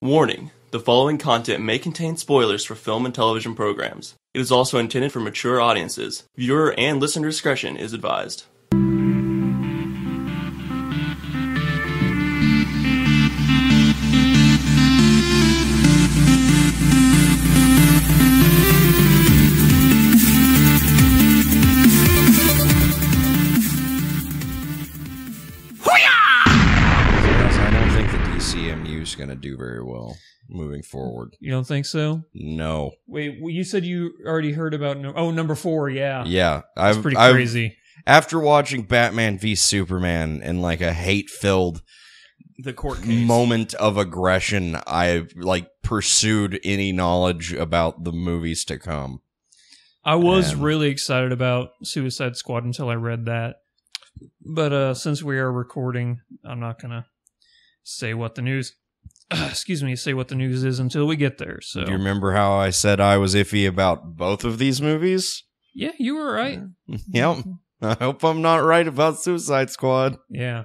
Warning the following content may contain spoilers for film and television programs. It is also intended for mature audiences. Viewer and listener discretion is advised. Very well moving forward. You don't think so? No. Wait, well, you said you already heard about no- oh number four, yeah, Yeah, that's I've, pretty I've- crazy. After watching Batman v Superman and like a hate-filled The court case. moment of aggression, I like pursued any knowledge about the movies to come. I was and- really excited about Suicide Squad until I read that, but uh, since we are recording, I'm not gonna say what the news. excuse me, say what the news is until we get there. So Do you remember how I said I was iffy about both of these movies? yeah, you were right. Yep. I hope I'm not right about Suicide Squad. Yeah,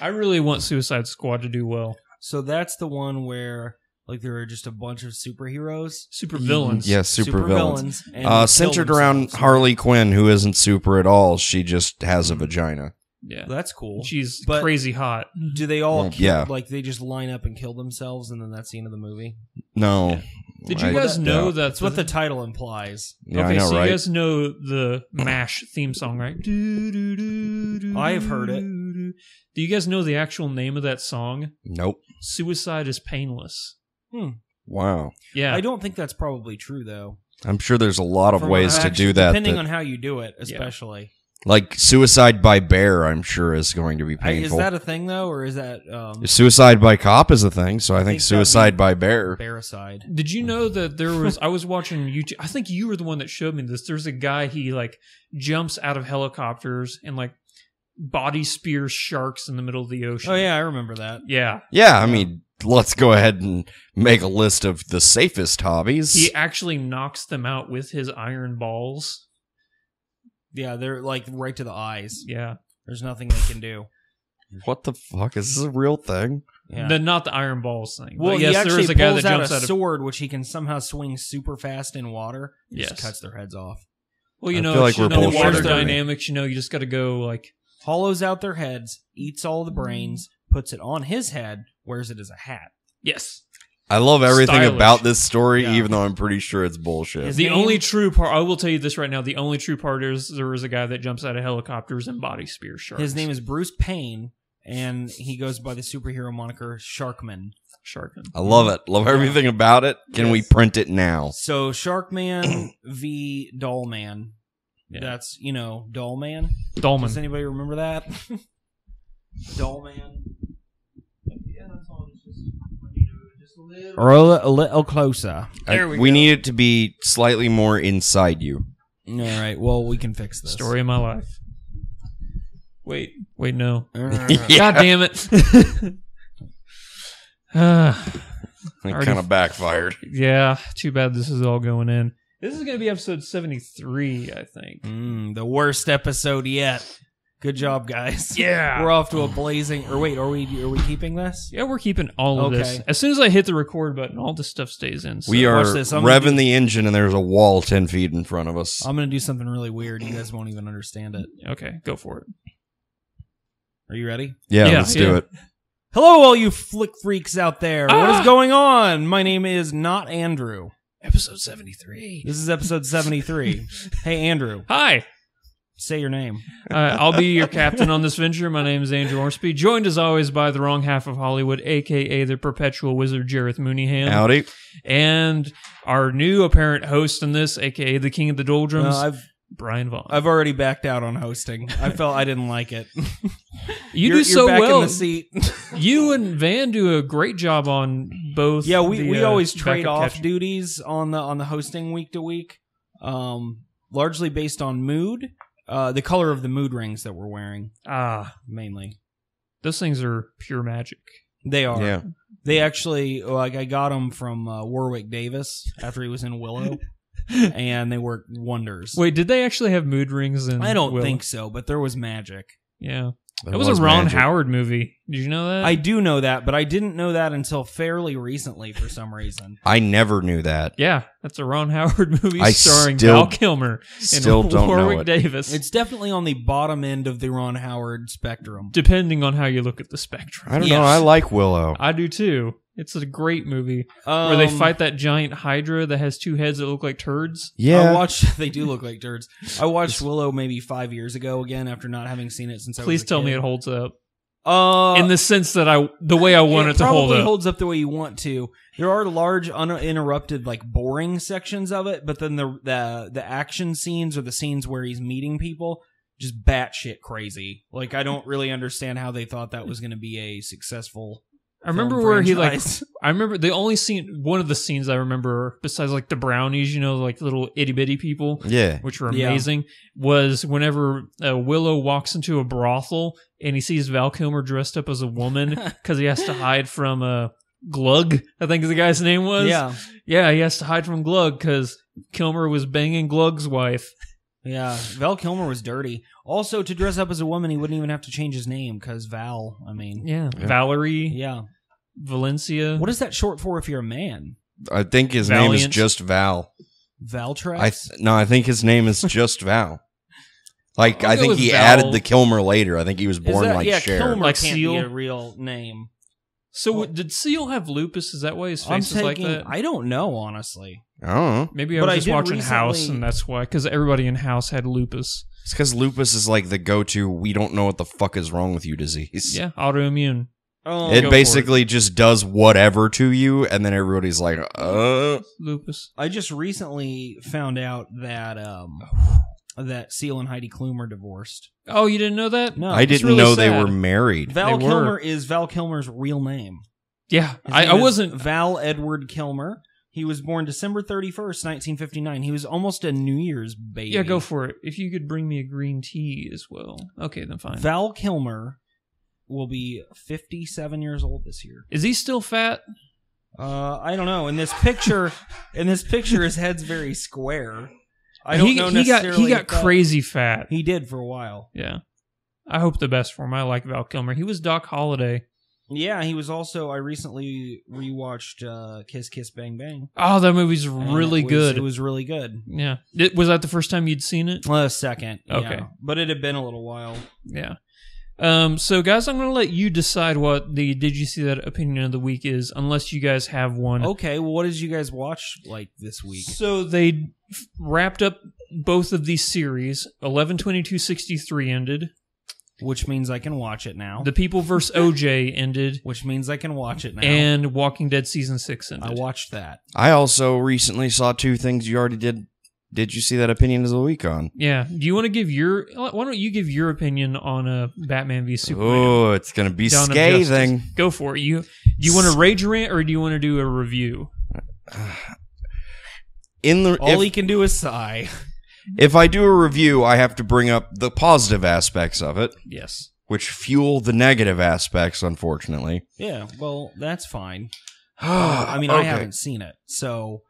I really want Suicide Squad to do well. So that's the one where like there are just a bunch of superheroes, Super villains. Yes, super, villains. and Uh, centered around. Harley Quinn, who isn't super at all. She just has a vagina. Yeah. That's cool. She's But- crazy hot. Do they all Well, kill, yeah. like they just line up and kill themselves and then that's the end of the movie? No. Yeah. Did you I guys know doubt- that That's what the title implies. Yeah, okay, I know, so right? you guys know the MASH theme song, right? Do, do, do, do, I have heard it. do. Do you guys know the actual name of that song? Nope. Suicide is painless. Hmm. Wow. Yeah. I don't think that's probably true though. I'm sure there's a lot of From- ways to actually, do that. depending that- on how you do it, especially. Like suicide by bear, I'm sure is going to be I, is that a thing though, or is that um, suicide by cop is a thing, so I, think, think suicide by bear. Baricide? Did you know that there was? I was watching YouTube. I think you were the one that showed me this. There's a guy. He like jumps out of helicopters and like body spears sharks in the middle of the ocean. Oh yeah, I remember that. yeah. Yeah, I mean, let's go ahead and make a list of the safest hobbies. He actually knocks them out with his iron balls. Yeah, they're like right to the eyes. Yeah. There's nothing they can do. what the fuck is this a real thing? Yeah. The not the iron balls thing. well, but yes, he actually is a guy pulls that out jumps a out of. sword, which he can somehow swing super fast in water. Yes. Just cuts their heads off. Well, you I know, feel it's like just we're know the water bullshitting. dynamics. You know, you just got to go like Hollows out their heads, eats all the brains, puts it on his head, wears it as a hat. yes. I love everything Stylish. about this story, Yeah. even though I'm pretty sure it's bullshit. His The name- only true part, I will tell you this right now. The only true part is there is a guy that jumps out of helicopters and body spears sharks. His name is Bruce Payne, and he goes by the superhero moniker Sharkman. Sharkman. I love it. Love everything about it. Can we print it now? So Sharkman v Dollman. Yeah. That's you know Dollman. Dollman. Does anybody remember that? Dollman. Or a, li- a little closer. There I- we we go. need it to be slightly more inside you. All right. Well, we can fix this. Story of my life. Wait, wait, no. Yeah. God damn it. Ah, It Already- kind of backfired. yeah, too bad this is all going in. This is going to be episode 73, I think. Mm, the worst episode yet. Good job, guys. Yeah. We're off to a blazing. Or wait, are we are we keeping this? Yeah, we're keeping all of this. Okay. As soon as I hit the record button, all this stuff stays in. So. we are watch this. I'm gonna revving do- the engine, and there's a wall ten feet in front of us. I'm gonna do something really weird. You guys won't even understand it. Okay, go for it. Are you ready? yeah, yeah, let's do yeah. it. Hello, all you flick freaks out there. What Ah! is going on? My name is not Andrew. Episode 73. This is episode 73. hey, Andrew, Hi. Say your name. Uh, I'll be your captain on this venture. My name is Andrew Ormsby, joined as always by the wrong half of Hollywood, aka the perpetual wizard Jareth Mooneyham, Howdy. and our new apparent host in this, aka the king of the doldrums, No, I've Brian Vaughn. I've already backed out on hosting. I felt I didn't like it. you you're, do so you're back well. in the seat. You and Van do a great job on both. yeah, we, the, we uh, always trade off catch- duties on the on the hosting week to week, um, largely based on mood, uh, the color of the mood rings that we're wearing Ah, mainly. those things are pure magic. They are. Yeah. They actually like I got them from uh, Warwick Davis after he was in Willow, and they work wonders. Wait, did they actually have mood rings? In I don't Willow? think so, but there was magic. Yeah. That was, a Ron magic. Howard movie. Did you know that? I do know that, but I didn't know that until fairly recently for some reason. I never knew that. yeah, that's a Ron Howard movie I starring still- Val Kilmer Still and don't know Warwick it. Davis. It's definitely on the bottom end of the Ron Howard spectrum. depending on how you look at the spectrum. I don't Yeah. know. I like Willow. I do too. It's a great movie where they Um, fight that giant Hydra that has two heads that look like turds. Yeah. I watched. They do look like turds. I watched Willow maybe five years ago again after not having seen it since. I Please was a tell me it holds up Uh, in the sense that I, the way I want it, to hold probably up. holds up the way you want to. There are large, uninterrupted, like boring sections of it, but then the the the action scenes or the scenes where he's meeting people just batshit crazy. Like I don't really understand how they thought that was going to be a successful. I remember film where he like. I remember the only scene, one of the scenes I remember besides like the brownies, you know, like little itty bitty people, yeah. which were Yeah. amazing, was whenever uh, Willow walks into a brothel and he sees Val Kilmer dressed up as a woman because he has to hide from uh, Glug, I think the guy's name was. yeah, Yeah, he has to hide from Glug because Kilmer was banging Glug's wife. Yeah. Val Kilmer was dirty. Also, to dress up as a woman, he wouldn't even have to change his name because Val. I mean, Yeah. Yeah. Valerie, yeah. Valencia. What is that short for if you're a man? I think his name is Valiant. just Val. Valtrex. I th- no, I think his name is just Val. Like I'll I go think with he Val. added the Kilmer later. I think he was Is born that- like yeah, Cher. Kilmer Like can't Seal? be a real name. So Well- did Seal have lupus? Is that why his I'm face is like that? I don't know, honestly. I don't know. Maybe I But was I just did watching House, recently- and that's why. Because everybody in House had lupus. It's because lupus is like the go-to. We don't know what the fuck is wrong with you disease. Yeah, autoimmune. Oh, It Go for basically just does whatever to you, and then everybody's like, "Uh, Lupus. I just recently found out that um that Seal and Heidi Klum are divorced. Oh, you didn't know that? No, I it's didn't really know they sad. were married." Val They were. Kilmer is Val Kilmer's real name. Yeah, His I, name I is wasn't. Val Edward Kilmer. He was born December 31st, 1959. He was almost a New Year's baby. Yeah, go for it. If you could bring me a green tea as well. Okay, then fine. Val Kilmer will be 57 years old this year. Is he still fat? Uh, I don't know. In this picture, in this picture, his head's very square. I don't he, know he got he got crazy fat. He did for a while. yeah. I hope the best for him. I like Val Kilmer. He was Doc Holliday. Yeah, he was also. I recently rewatched uh, Kiss Kiss Bang Bang. Oh, that movie's and really it was- good. It was really good. yeah. It, was that the first time you'd seen it? Uh, second, Okay. yeah. but it had been a little while. Yeah. Um, so, guys, I'm going to let you decide what the Did You See That opinion of the week is, unless you guys have one. Okay, well, what did you guys watch like this week? So, they f- wrapped up both of these series. 11 22 63 ended. Which means I can watch it now. The People vs. OJ ended. which means I can watch it now. And Walking Dead Season 6 ended. I watched that. I also recently saw two things you already did. Did you see that opinion of the week on? yeah. Do you want to give your. Why don't you give your opinion on a Batman v Superman? Oh, it's gonna be Dawn of scathing. Go for it. You do you want to rage rant or do you want to do a review? In the All if, he can do is sigh. if I do a review, I have to bring up the positive aspects of it, Yes. which fuel the negative aspects. Unfortunately, Yeah, well, that's fine. I mean, I Okay. haven't seen it, so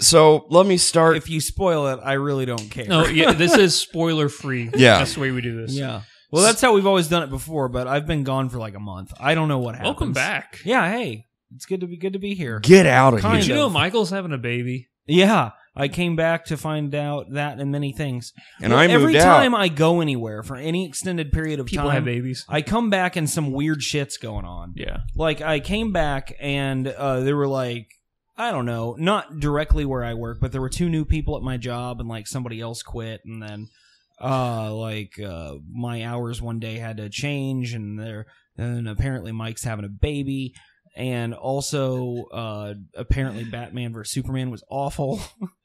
So let me start. if you spoil it, I really don't care. No, yeah, this is spoiler free. Yeah. That's the way we do this. yeah. Well, that's how we've always done it before, but I've been gone for like a month. I don't know what happened. Welcome back. Yeah, hey, it's good to be good to be here. Get out of Kind Did here. you know. Michael's having a baby? Yeah, I came back to find out that and many things. And Well, I every moved time. I go anywhere for any extended period of People time, have babies. I come back and some weird shit's going on. Yeah. Like I came back and uh, there were like I don't know, not directly where I work, but there were two new people at my job and like somebody else quit and then uh like uh my hours one day had to change and there and apparently Mike's having a baby and also uh apparently Batman vs Superman was awful.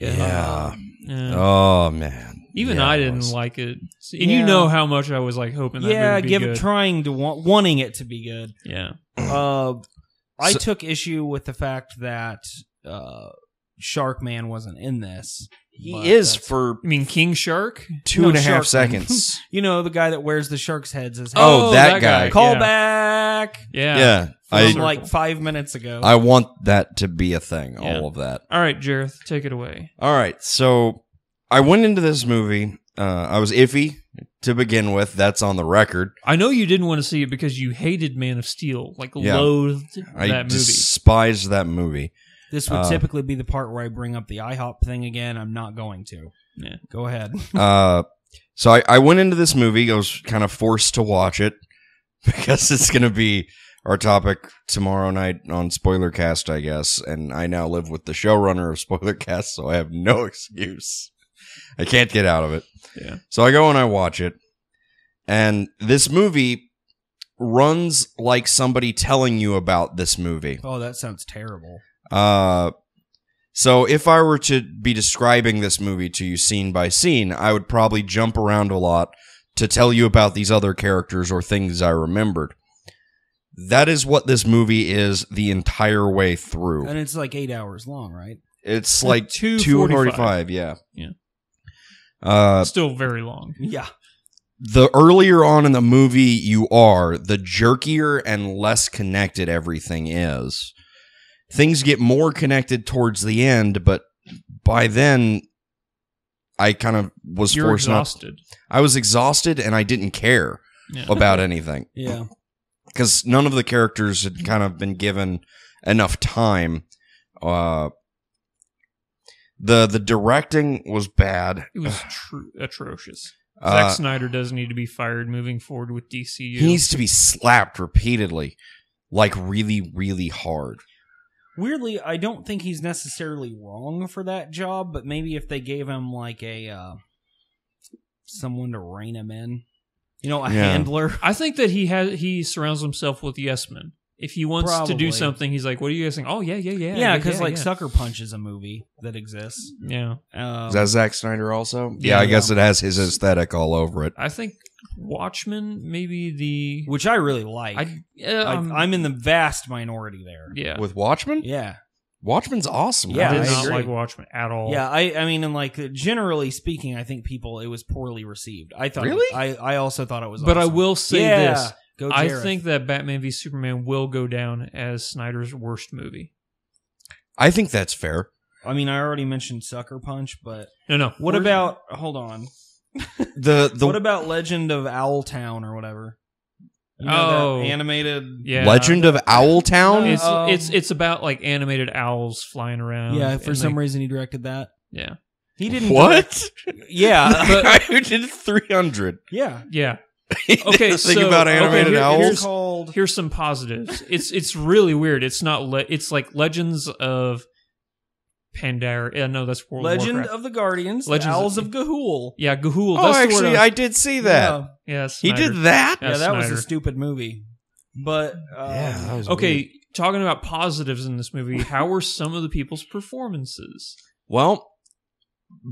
Yeah. Yeah. Oh man. Even Yeah, I didn't was. like it. And you know how much I was like hoping that yeah, movie be give good. trying to want, wanting it to be good. yeah. Uh, I So- took issue with the fact that uh, Shark Man wasn't in this. He But is that's- for You mean King Shark? two No, and a half Shark Man. seconds. You know the guy that wears the shark's heads as Oh, that guy. Call yeah. back Yeah. yeah. from I like five minutes ago. I want that to be a thing. Yeah. All of that. All right, Jareth, take it away. All right. So I went into this movie. Uh, I was iffy to begin with. That's on the record. I know you didn't want to see it because you hated Man of Steel, like Yeah. loathed I that movie. despise that movie. This would Uh, typically be the part where I bring up the IHOP thing again. I'm not going to. Yeah. Go ahead. Uh, so I, I went into this movie. I was kind of forced to watch it because it's going to be our topic tomorrow night on Spoilercast, I guess. And I now live with the showrunner of Spoilercast, so I have no excuse. I can't get out of it. Yeah. So I go and I watch it, and this movie runs like somebody telling you about this movie. Oh, that sounds terrible. Uh, so if I were to be describing this movie to you scene by scene, I would probably jump around a lot to tell you about these other characters or things I remembered. That is what this movie is the entire way through. And it's like eight hours long, right? It's Like like 245. 245, yeah. Yeah. Uh, Still very long. Yeah. the earlier on in the movie you are, the jerkier and less connected everything is. Things get more connected towards the end, but by then I kind of was You're forced not. I was exhausted and I didn't care Yeah. about anything Yeah. because none of the characters had kind of been given enough time. Uh, the the directing was bad. It was tr- atrocious. Uh, Zack Snyder does need to be fired moving forward with DCU. He needs to be slapped repeatedly, like really, really hard. Weirdly, I don't think he's necessarily wrong for that job, but maybe if they gave him like a uh someone to rein him in. You know, a Yeah. handler. I think that he has he surrounds himself with yes men. If he wants to do something, he's like, "What are you guys saying? Oh yeah, yeah, yeah, Yeah, because like yeah. Sucker Punch is a movie that exists. yeah." Um, Is that Zack Snyder also? Yeah, Yeah. I guess it has his aesthetic all over it. I think Watchmen, maybe the which I really like. I, um, I, am in the vast minority there. yeah. With Watchmen? Yeah. Watchmen's awesome. Yeah, I did I not agree. like Watchmen at all. Yeah, I I mean and like generally speaking, I think people it was poorly received. I thought Really? I I also thought it was but I will say Yeah. this: Go I Jareth. think that Batman v Superman will go down as Snyder's worst movie. I think that's fair. I mean I already mentioned Sucker Punch, but No, no. what We're- about hold on. The the what about Legend of Owl Town or whatever? You know, Oh. that animated yeah. Legend of Owltown? It's Um, it's it's about like animated owls flying around. Yeah, for some like, reason he directed that. Yeah, He didn't what? Yeah. But- I did 300. yeah. yeah. Okay, Okay, think so- about okay, animated here- owls. here's- called Here's some positives. It's it's really weird. It's not. Le- it's like Legends of Pandora. Yeah, no, that's World of Legend Warcraft. of the Guardians, Legends the Owls of- of Ga'Hoole. yeah, Ga'Hoole. oh, That's actually, word I did see that. Yeah. yeah, He did that? Yeah, Yeah, that was a stupid movie. But um, Yeah, that was Okay, weird. talking about positives in this movie, how were some of the people's performances? Well,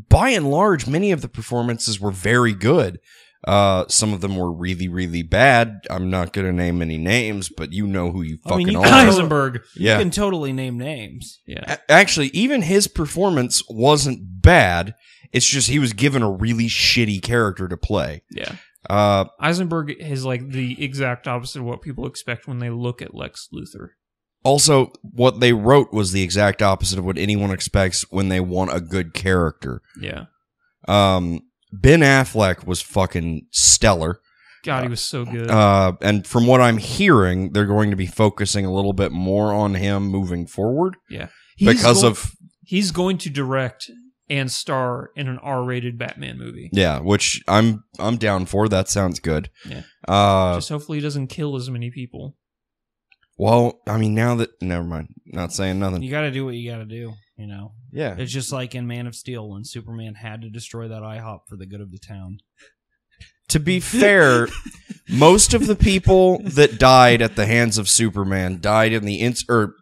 by and large, many of the performances were very good. Uh, some of them were really, really bad. I'm not going to name any names, but you know who you I fucking mean, you are. can- Heisenberg. yeah. you can totally name names. Yeah. A- Actually, even his performance wasn't bad. It's just he was given a really shitty character to play. Yeah. Uh, Eisenberg is like the exact opposite of what people expect when they look at Lex Luthor. also, what they wrote was the exact opposite of what anyone expects when they want a good character. Yeah. Um, Ben Affleck was fucking stellar. God, he was so good. Uh, and from what I'm hearing, they're going to be focusing a little bit more on him moving forward He's because go- of he's going to direct and star in an R-rated Batman movie. yeah, which I'm I'm down for. That sounds good. Yeah. Uh, Just hopefully he doesn't kill as many people. well, I mean, now that never mind, not saying nothing. You got to do what you got to do. You know, Yeah, it's just like in Man of Steel when Superman had to destroy that IHOP for the good of the town. to be fair, most of the people that died at the hands of Superman died in the ins or er,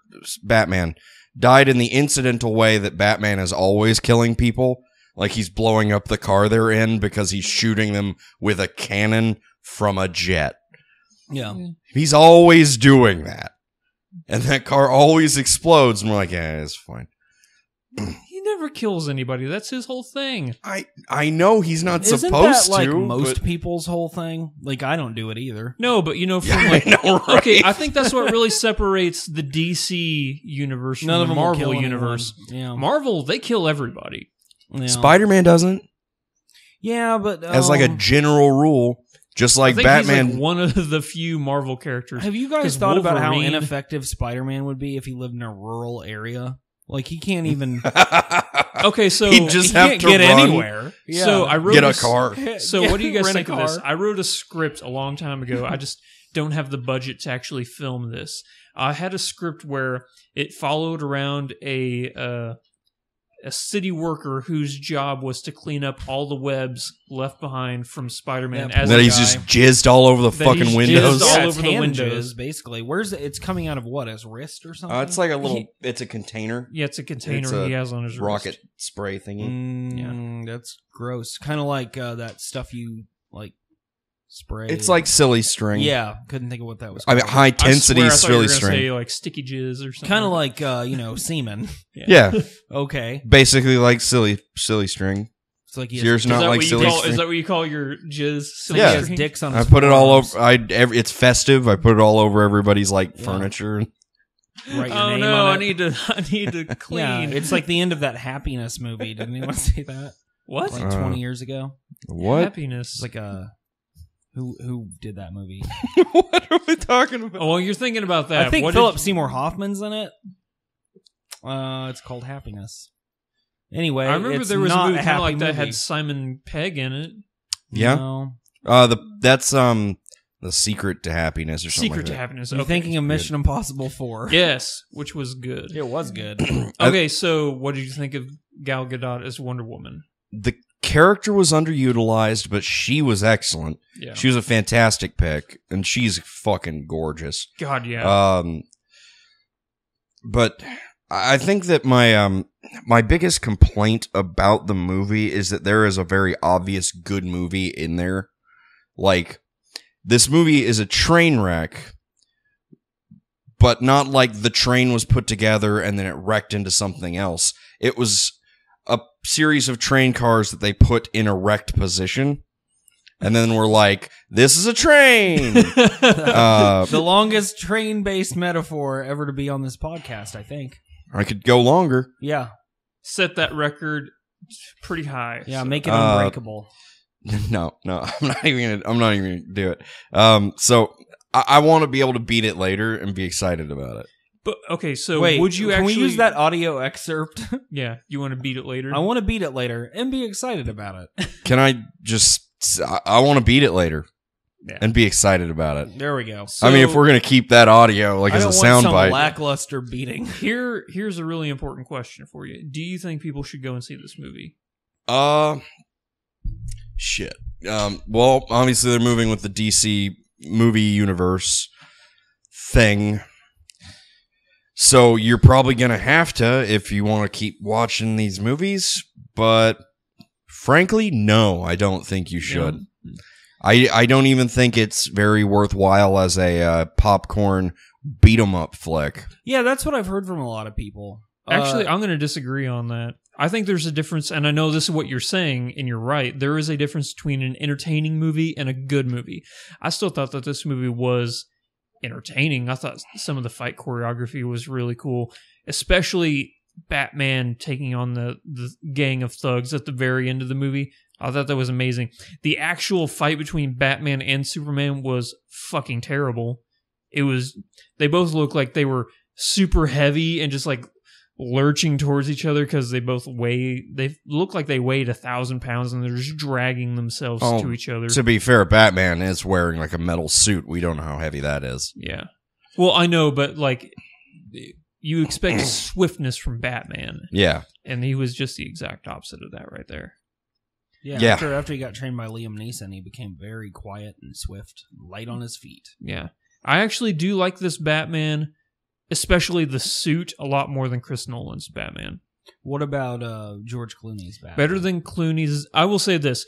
Batman died in the incidental way that Batman is always killing people. Like he's blowing up the car they're in because he's shooting them with a cannon from a jet. Yeah, mm-hmm. He's always doing that. And that car always explodes, and we're like, yeah, it's fine. He never kills anybody. That's his whole thing. I I know he's not isn't supposed that like to. most but- people's whole thing? Like I don't do it either. No, but you know, from Yeah, like, I know, right? okay, I think that's what really separates the DC universe from None of the them will Marvel kill universe. Yeah, Marvel, they kill everybody. yeah. Spider Man doesn't. Yeah, but as like a um, general rule, just I like think he's Batman. like one of the few Marvel characters. Have you guys 'Cause thought about how Wolverine- ineffective Spider-Man would be if he lived in a rural area? Like he can't even Okay, so He'd just he have can't to get run, anywhere. So I wrote get a s- car. So what do you guys a think of this? I wrote a script a long time ago. I just don't have the budget to actually film this. I had a script where it followed around a uh, a city worker whose job was to clean up all the webs left behind from Spider-Man. Yeah, as that a he's guy. just jizzed all over the That fucking he's windows. jizzed all yeah, over the windows. jizz, basically. Where's it? It's coming out of what? His wrist or something? Uh, it's like a little. It's a container. yeah, it's a container It's a he has on his rocket wrist. spray thingy. Mm, that's gross. Kind of like uh, that stuff you like spray. It's like silly string. yeah. Couldn't think of what that was. I mean, called. high I swear I thought you were silly gonna string. Say like sticky jizz or something. kind of like uh, you know semen. yeah, Okay, basically like silly silly string. it's like he Is has, yours Is not that like what you silly call? string? Is that what you call your jizz? silly Yeah. has string? dicks on. I his put it all forearms. over. I every, it's festive. I put it all over everybody's like Yeah. furniture. Write your Oh name no! on I it. need to. I need to Yeah, clean. it's like the end of that happiness movie. Didn't anyone see that? what? Like Uh, twenty years ago. What? Happiness. It's like a who who did that movie? what are we talking about? oh, well, you're thinking about that. I think What Philip did- Seymour Hoffman's in it. Uh, it's called Happiness. Anyway, I remember it's there was a not movie kind happy of like that movie. had Simon Pegg in it. Yeah. No. Uh, the that's um the secret to happiness or something. Secret like to that. Happiness. You're Okay. thinking of Mission Impossible Four? Yes, which was good. it was good. Okay, so what did you think of Gal Gadot as Wonder Woman? The character was underutilized, but she was excellent. Yeah. She was a fantastic pick, and she's fucking gorgeous. God, yeah. Um, but I think that my um my biggest complaint about the movie is that there is a very obvious good movie in there. Like this movie is a train wreck, but not like the train was put together and then it wrecked into something else. It was series of train cars that they put in a wrecked position. And then we're like, this is a train. uh, the longest train-based metaphor ever to be on this podcast, I think. I could go longer. Yeah, Set that record pretty high. yeah, so- make it Uh, unbreakable. No, no, I'm not even gonna. I'm not even gonna do it. Um, so I, I want to be able to beat it later and be excited about it. But okay, so Wait, would you can actually we use that audio excerpt? Yeah, you want to beat it later? I want to beat it later and be excited about it. Can I just? I, I want to beat it later Yeah. and be excited about it. There we go. I mean, if So- we're gonna keep that audio like I as a don't want some soundbite, lackluster beating. Here, here's a really important question for you. Do you think people should go and see this movie? uh, shit. Um, well, obviously they're moving with the DC movie universe thing. So you're probably gonna have to if you want to keep watching these movies, but frankly, no, I don't think you should. I I don't even think it's very worthwhile as a uh, popcorn beat 'em up flick. Yeah, that's what I've heard from a lot of people. Actually, Uh, I'm going to disagree on that. I think there's a difference, and I know this is what you're saying, and you're right. There is a difference between an entertaining movie and a good movie. I still thought that this movie was entertaining. I thought some of the fight choreography was really cool, especially Batman taking on the, the gang of thugs at the very end of the movie. I thought that was amazing. The actual fight between Batman and Superman was fucking terrible. It was, they both looked like they were super heavy and just like lurching towards each other because they both weigh they look like they weighed a thousand pounds and they're just dragging themselves Oh, to each other To be fair, Batman is wearing like a metal suit. We don't know how heavy that is. yeah well i know but like you expect swiftness from batman Yeah. and he was just the exact opposite of that right there yeah, yeah. After, after he got trained by Liam Neeson, he became very quiet and swift, light on his feet. yeah i actually do like this batman especially the suit a lot more than chris nolan's batman What about uh, George Clooney's Batman? better than clooney's i will say this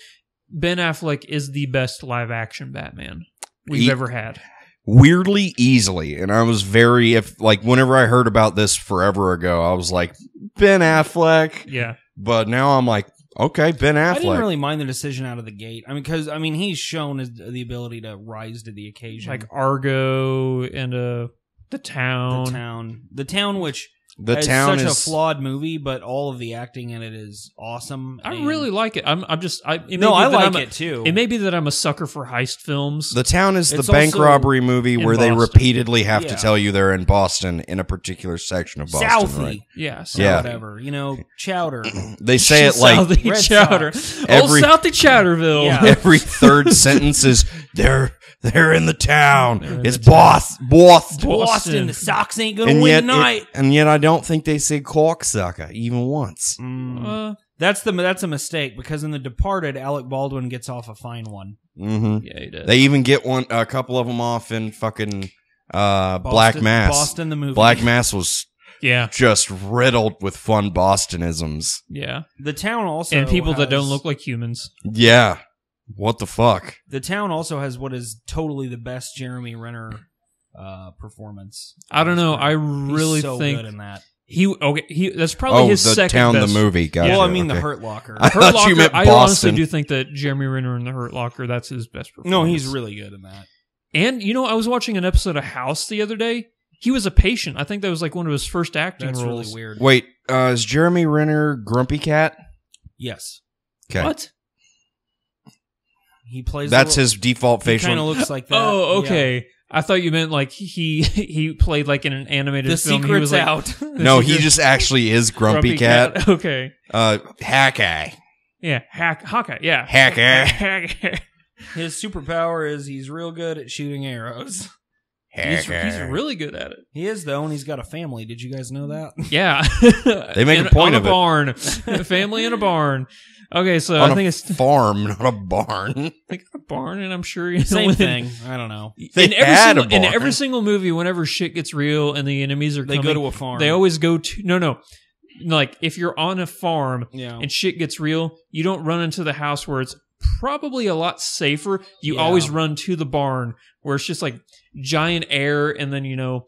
ben affleck is the best live action batman we've He- ever had Weirdly easily. And I was very, if like, whenever I heard about this forever ago, I was like, Ben Affleck. yeah But now I'm like, okay, Ben Affleck. I didn't really mind the decision out of the gate. I mean, because I mean, he's shown his, the ability to rise to the occasion. like Argo and uh the town. the town, the town, which The it's town such is a flawed movie, but all of the acting in it is awesome. I really like it. I'm. I'm just. I. It may no, be I that like I'm a- it too. It may be that I'm a sucker for heist films. the town is the It's bank robbery movie in where they repeatedly have to tell you they're in Boston in a particular section of Boston. Southie, Right? yeah. So Yeah. whatever. You know, chowder. They say it like Southie Red Chowder. Every- Old Southie Chowderville. Yeah. every third sentence is they're they're in the town. In it's the town. boss, boss. Boston. Boston, the Sox ain't gonna And win tonight. it, and yet, I don't think they say cocksucker even once. Mm. Uh, That's the that's a mistake because in The Departed, Alec Baldwin gets off a fine one. hmm yeah, he did. They even get one, a couple of them off in fucking uh, Black Mass. Boston the movie. Black Mass was yeah. just riddled with fun Bostonisms. Yeah. The town also and people that don't look like humans. Yeah, what the fuck? The town also has what is totally the best Jeremy Renner uh, performance. I don't know. I He's really so think good in that. he okay. He that's probably Oh, his the second town, best. the movie. Gotcha. well, I mean the. Hurt Locker. I Hurt thought Locker, you meant I honestly do think that Jeremy Renner in the Hurt Locker that's his best performance. no, he's really good in that. And you know, I was watching an episode of House the other day. He was a patient. I think that was like one of his first acting That's roles. really weird. Wait, uh, is Jeremy Renner Grumpy Cat? Yes, Okay, What? He plays. that's the, his default He kind of facial. looks like that. Oh, yeah. okay. I thought you meant like he he played like in an animated The film. he secret's was like, out. No, he just actually is Grumpy, Cat. Okay. Uh, Hackeye. Yeah, hack Hawkeye. Yeah, Hacker. Hacker. His superpower is he's real good at shooting arrows. he's, Hacker. he's really good at it. He is though, and he's got a family. Did you guys know that? Yeah, They make a point on of a it. barn, family in a barn. Okay, so on I a think it's farm, not a barn. like a barn, and I'm sure you know, Same within- thing. I don't know. They in every had a single, in every single movie, whenever shit gets real and the enemies are They coming, go to a farm. they always go to no, no. Like if you're on a farm yeah. and shit gets real, you don't run into the house where it's probably a lot safer. You Yeah. always run to the barn where it's just like giant air and then you know,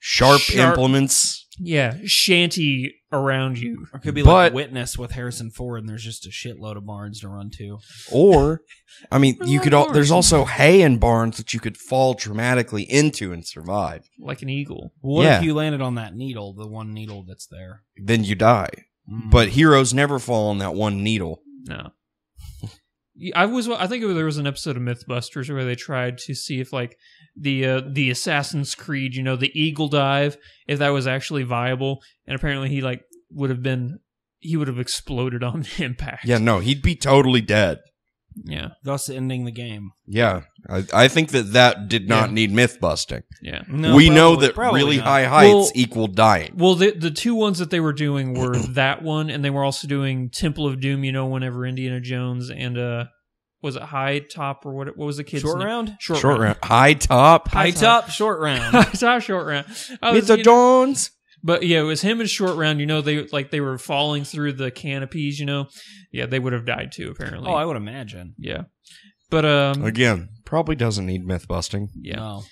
Sharp, Sharp- implements. yeah, shanty around you. Or it could be But- like Witness with Harrison Ford, and there's just a shitload of barns to run to. Or, I mean, you could. of Al- there's also hay and barns that you could fall dramatically into and survive. Like an eagle. What Yeah. if you landed on that needle, the one needle that's there? Then you die. Mm. But heroes never fall on that one needle. No. I was I think there was an episode of MythBusters where they tried to see if like the uh, the Assassin's Creed, you know, the eagle dive, if that was actually viable, and apparently he like would have been he would have exploded on the impact. Yeah, no, he'd be totally dead. yeah, thus ending the game. Yeah, I, I think that that did not Yeah. need myth busting. yeah. No, we know that really not. high heights Well- equal dying. Well, the the two ones that they were doing were that one, and they were also doing Temple of Doom. You know, whenever Indiana Jones and uh, was it High Top or what? What was the kid's Short name? round, Short, Short round. round, high top. high top, short round. High top, short round. I was, Mr. you Jones. But yeah, it was him and Short Round. You know, they like they were falling through the canopies. You know, yeah, they would have died too. Apparently, oh, I would imagine. yeah. But um, Again, probably doesn't need myth busting. yeah. No.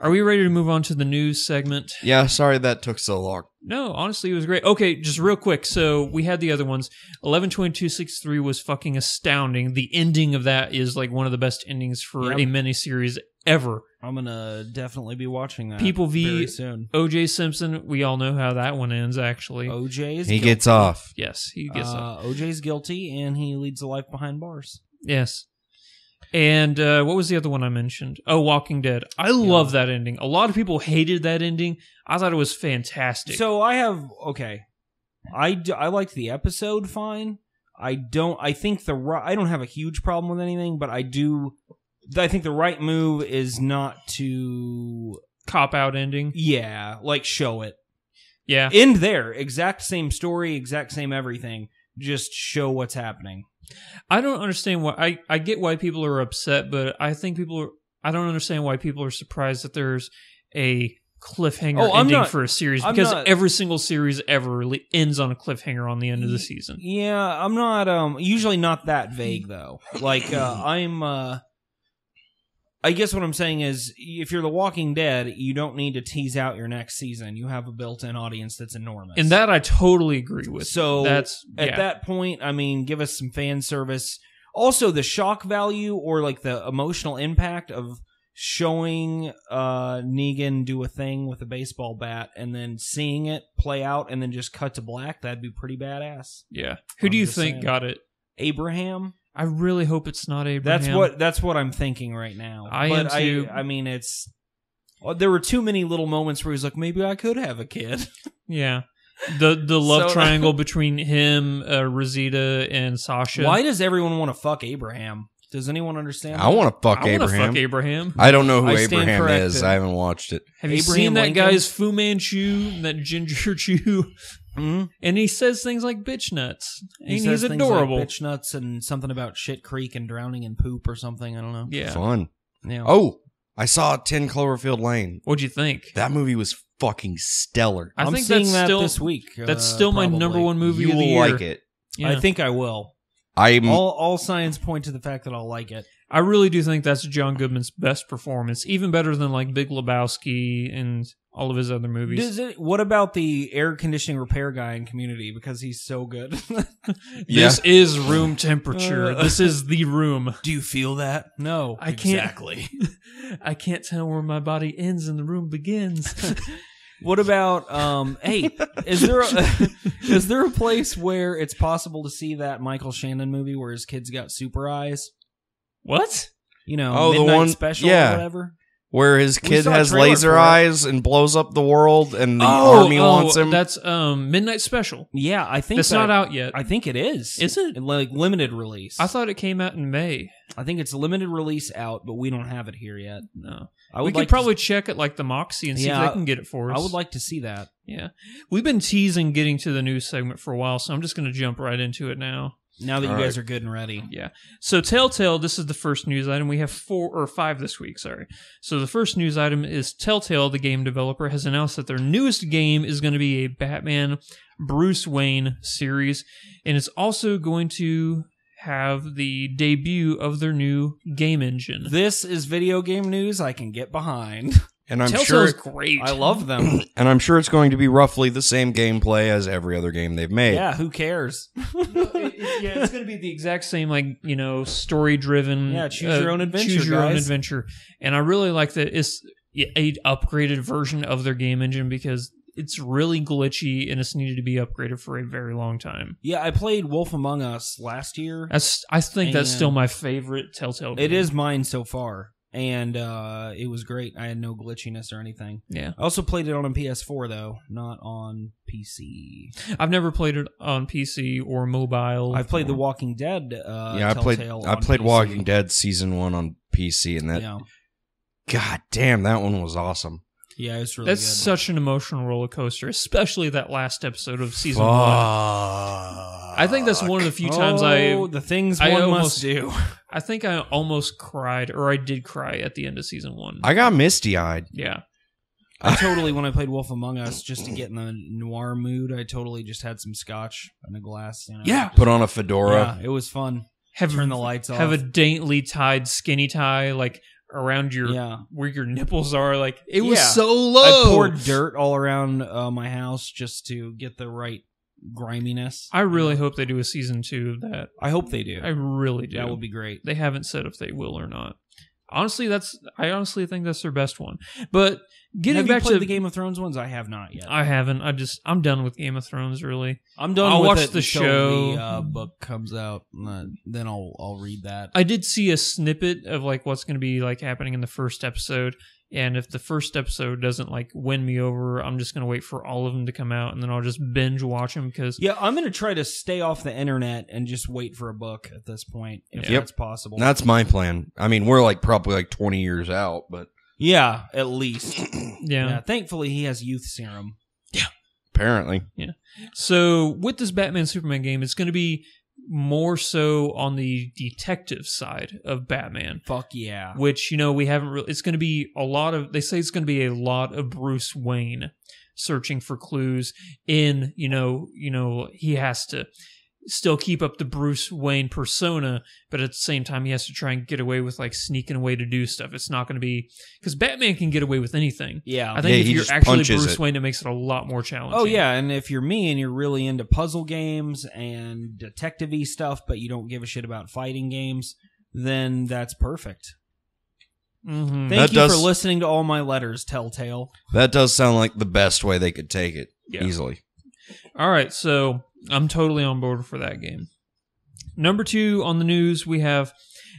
Are we ready to move on to the news segment? Yeah, sorry that took so long. No, honestly, it was great. Okay, just real quick. So we had the other ones. Eleven twenty two six three was fucking astounding. The ending of that is like one of the best endings for Yep. a miniseries ever. I'm gonna definitely be watching that. People v- soon. OJ Simpson. We all know how that one ends. Actually, OJ OJ's He guilty. gets off. yes, he gets up. Uh, OJ's guilty, and he leads a life behind bars. Yes. And uh, what was the other one I mentioned? Oh, Walking Dead. I love that ending. A lot of people hated that ending. I thought it was fantastic. So I have okay. I, d- I liked the episode fine. I don't. I think the I don't have a huge problem with anything, but I do. I think the right move is not to cop out ending. yeah, like show it. Yeah. End there. Exact same story, exact same everything. Just show what's happening. I don't understand why. I, I get why people are upset, but I think people are. I don't understand why people are surprised that there's a cliffhanger Oh, ending not- for a series I'm because not- every single series ever le- ends on a cliffhanger on the end of the season. Yeah, I'm not um usually not that vague though. Like uh I'm uh I guess what I'm saying is if you're The Walking Dead, you don't need to tease out your next season. You have a built-in audience that's enormous. And that I totally agree with. so That's at yeah. that point, I mean, give us some fan service. Also the shock value or like the emotional impact of showing uh Negan do a thing with a baseball bat and then seeing it play out and then just cut to black, that'd be pretty badass. Yeah. Who do I'm you think saying. got it? Abraham? I really hope it's not Abraham. That's what that's what I'm thinking right now. I but am too. I I mean it's well, there were too many little moments where he's like, maybe I could have a kid. Yeah. The the love So- triangle between him, uh, Rosita, and Sasha. Why does everyone want to fuck Abraham? Does anyone understand? I want to fuck I want to Abraham. fuck Abraham. I don't know who I Abraham is. I haven't watched it. Have you Abraham seen that Lincoln? guy's Fu Manchu, and that ginger Jew? Hmm And he says things like bitch nuts. And He he's says things like adorable. bitch nuts and something about shit creek and drowning in poop or something. I don't know. yeah. Fun. Yeah. Oh, I saw 10 Cloverfield Lane. What'd you think? That movie was fucking stellar. I I'm think seeing that's that still this week. that's uh, still my probably. number one movie you of the will like it. Yeah. I think I will. I'm All all signs point to the fact that I'll like it. I really do think that's John Goodman's best performance, even better than like Big Lebowski and all of his other movies. Does it, what about the air conditioning repair guy in Community? Because he's so good. This is room temperature. Uh, this is the room. Do you feel that? No, I can't- exactly. I can't tell where my body ends and the room begins. What about um? Hey, is there a, is there a place where it's possible to see that Michael Shannon movie where his kids got super eyes? What? You know, Oh, the one- special yeah. or whatever. where his kid has laser eyes and blows up the world and the army wants him. Oh, That's um Midnight Special. Yeah, I think it's not out yet. I think it is. Is it? like limited release? I thought it came out in May. I think it's limited release out, but we don't have it here yet. No, I we would could like probably check it like the Moxie and see Yeah, if they can get it for us. I would like to see that. Yeah, we've been teasing getting to the news segment for a while, so I'm just going to jump right into it now. Now that you guys right. are good and ready. Yeah. So Telltale, this is the first news item. We have four or five this week, sorry. So the first news item is Telltale, the game developer, has announced that their newest game is going to be a Batman Bruce Wayne series, and it's also going to have the debut of their new game engine. This is video game news I can get behind. and I'm Telltale's sure great. I love them. and I'm sure it's going to be roughly the same gameplay as every other game they've made. yeah, who cares? yeah, it's going to be the exact same, like you know, story driven. Yeah, choose uh, your own adventure, Choose your own adventure, and I really like that it's a upgraded version of their game engine because it's really glitchy and it's needed to be upgraded for a very long time. Yeah, I played Wolf Among Us last year. That's I think that's still my favorite Telltale. Game. It is mine so far, and uh, it was great. I had no glitchiness or anything. Yeah, I also played it on a PS4 though, not on PC. I've never played it on PC or mobile. I've played The Walking Dead. Uh, yeah, I played Telltale I played PC. Walking Dead season 1 on PC and that Yeah, god damn that one was awesome. Yeah, it's really That's good. such an emotional roller coaster, especially that last episode of season one. I I think that's one of the few times oh, I the things I one almost- must do. I think I almost cried, or I did cry at the end of season one. I got misty-eyed. yeah, I totally, when I played Wolf Among Us, just to get in the noir mood, I totally just had some scotch and a glass. You know? Yeah, put on a fedora. yeah, it was fun. have Turn the lights off. have a daintily tied skinny tie like around your yeah. where your nipples are. Like it was Yeah. so I low. poured dirt all around uh, my house just to get the right griminess. I really hope they do a season two of that. I hope they do. I really do. that would be great. They haven't said if they will or not. Honestly, that's I honestly think that's their best one. But getting have back you to the Game of Thrones ones? I have not yet. I haven't. I just I'm done with Game of Thrones. Really, I'm done. I'll with watch the show. The uh, book comes out, then I'll I'll read that. I did see a snippet of like what's going to be like happening in the first episode, and if the first episode doesn't like win me over, I'm just going to wait for all of them to come out, and then I'll just binge watch them because Yeah, I'm gonna try to stay off the internet and just wait for a book at this point, if Yep. that's possible. That's my plan. I mean, we're like probably like 20 years out, but yeah, at least. yeah. yeah. Thankfully, he has youth serum. Yeah. Apparently. Yeah. So with this Batman Superman game, it's going to be more so on the detective side of Batman. Fuck yeah. which you know we haven't really it's going to be a lot of they say it's going to be a lot of bruce wayne searching for clues in you know you know he has to still keep up the bruce wayne persona but at the same time he has to try and get away with like sneaking away to do stuff it's not going to be because batman can get away with anything Yeah. i think Yeah, if you're actually bruce it. wayne it makes it a lot more challenging Oh yeah, and if you're me and you're really into puzzle games and detective-y stuff, but you don't give a shit about fighting games, then that's perfect. Mm-hmm. Thank That you does- for listening to all my letters, Telltale. That does sound like the best way they could take it Yeah. easily. All right, so I'm totally on board for that game. Number two on the news, we have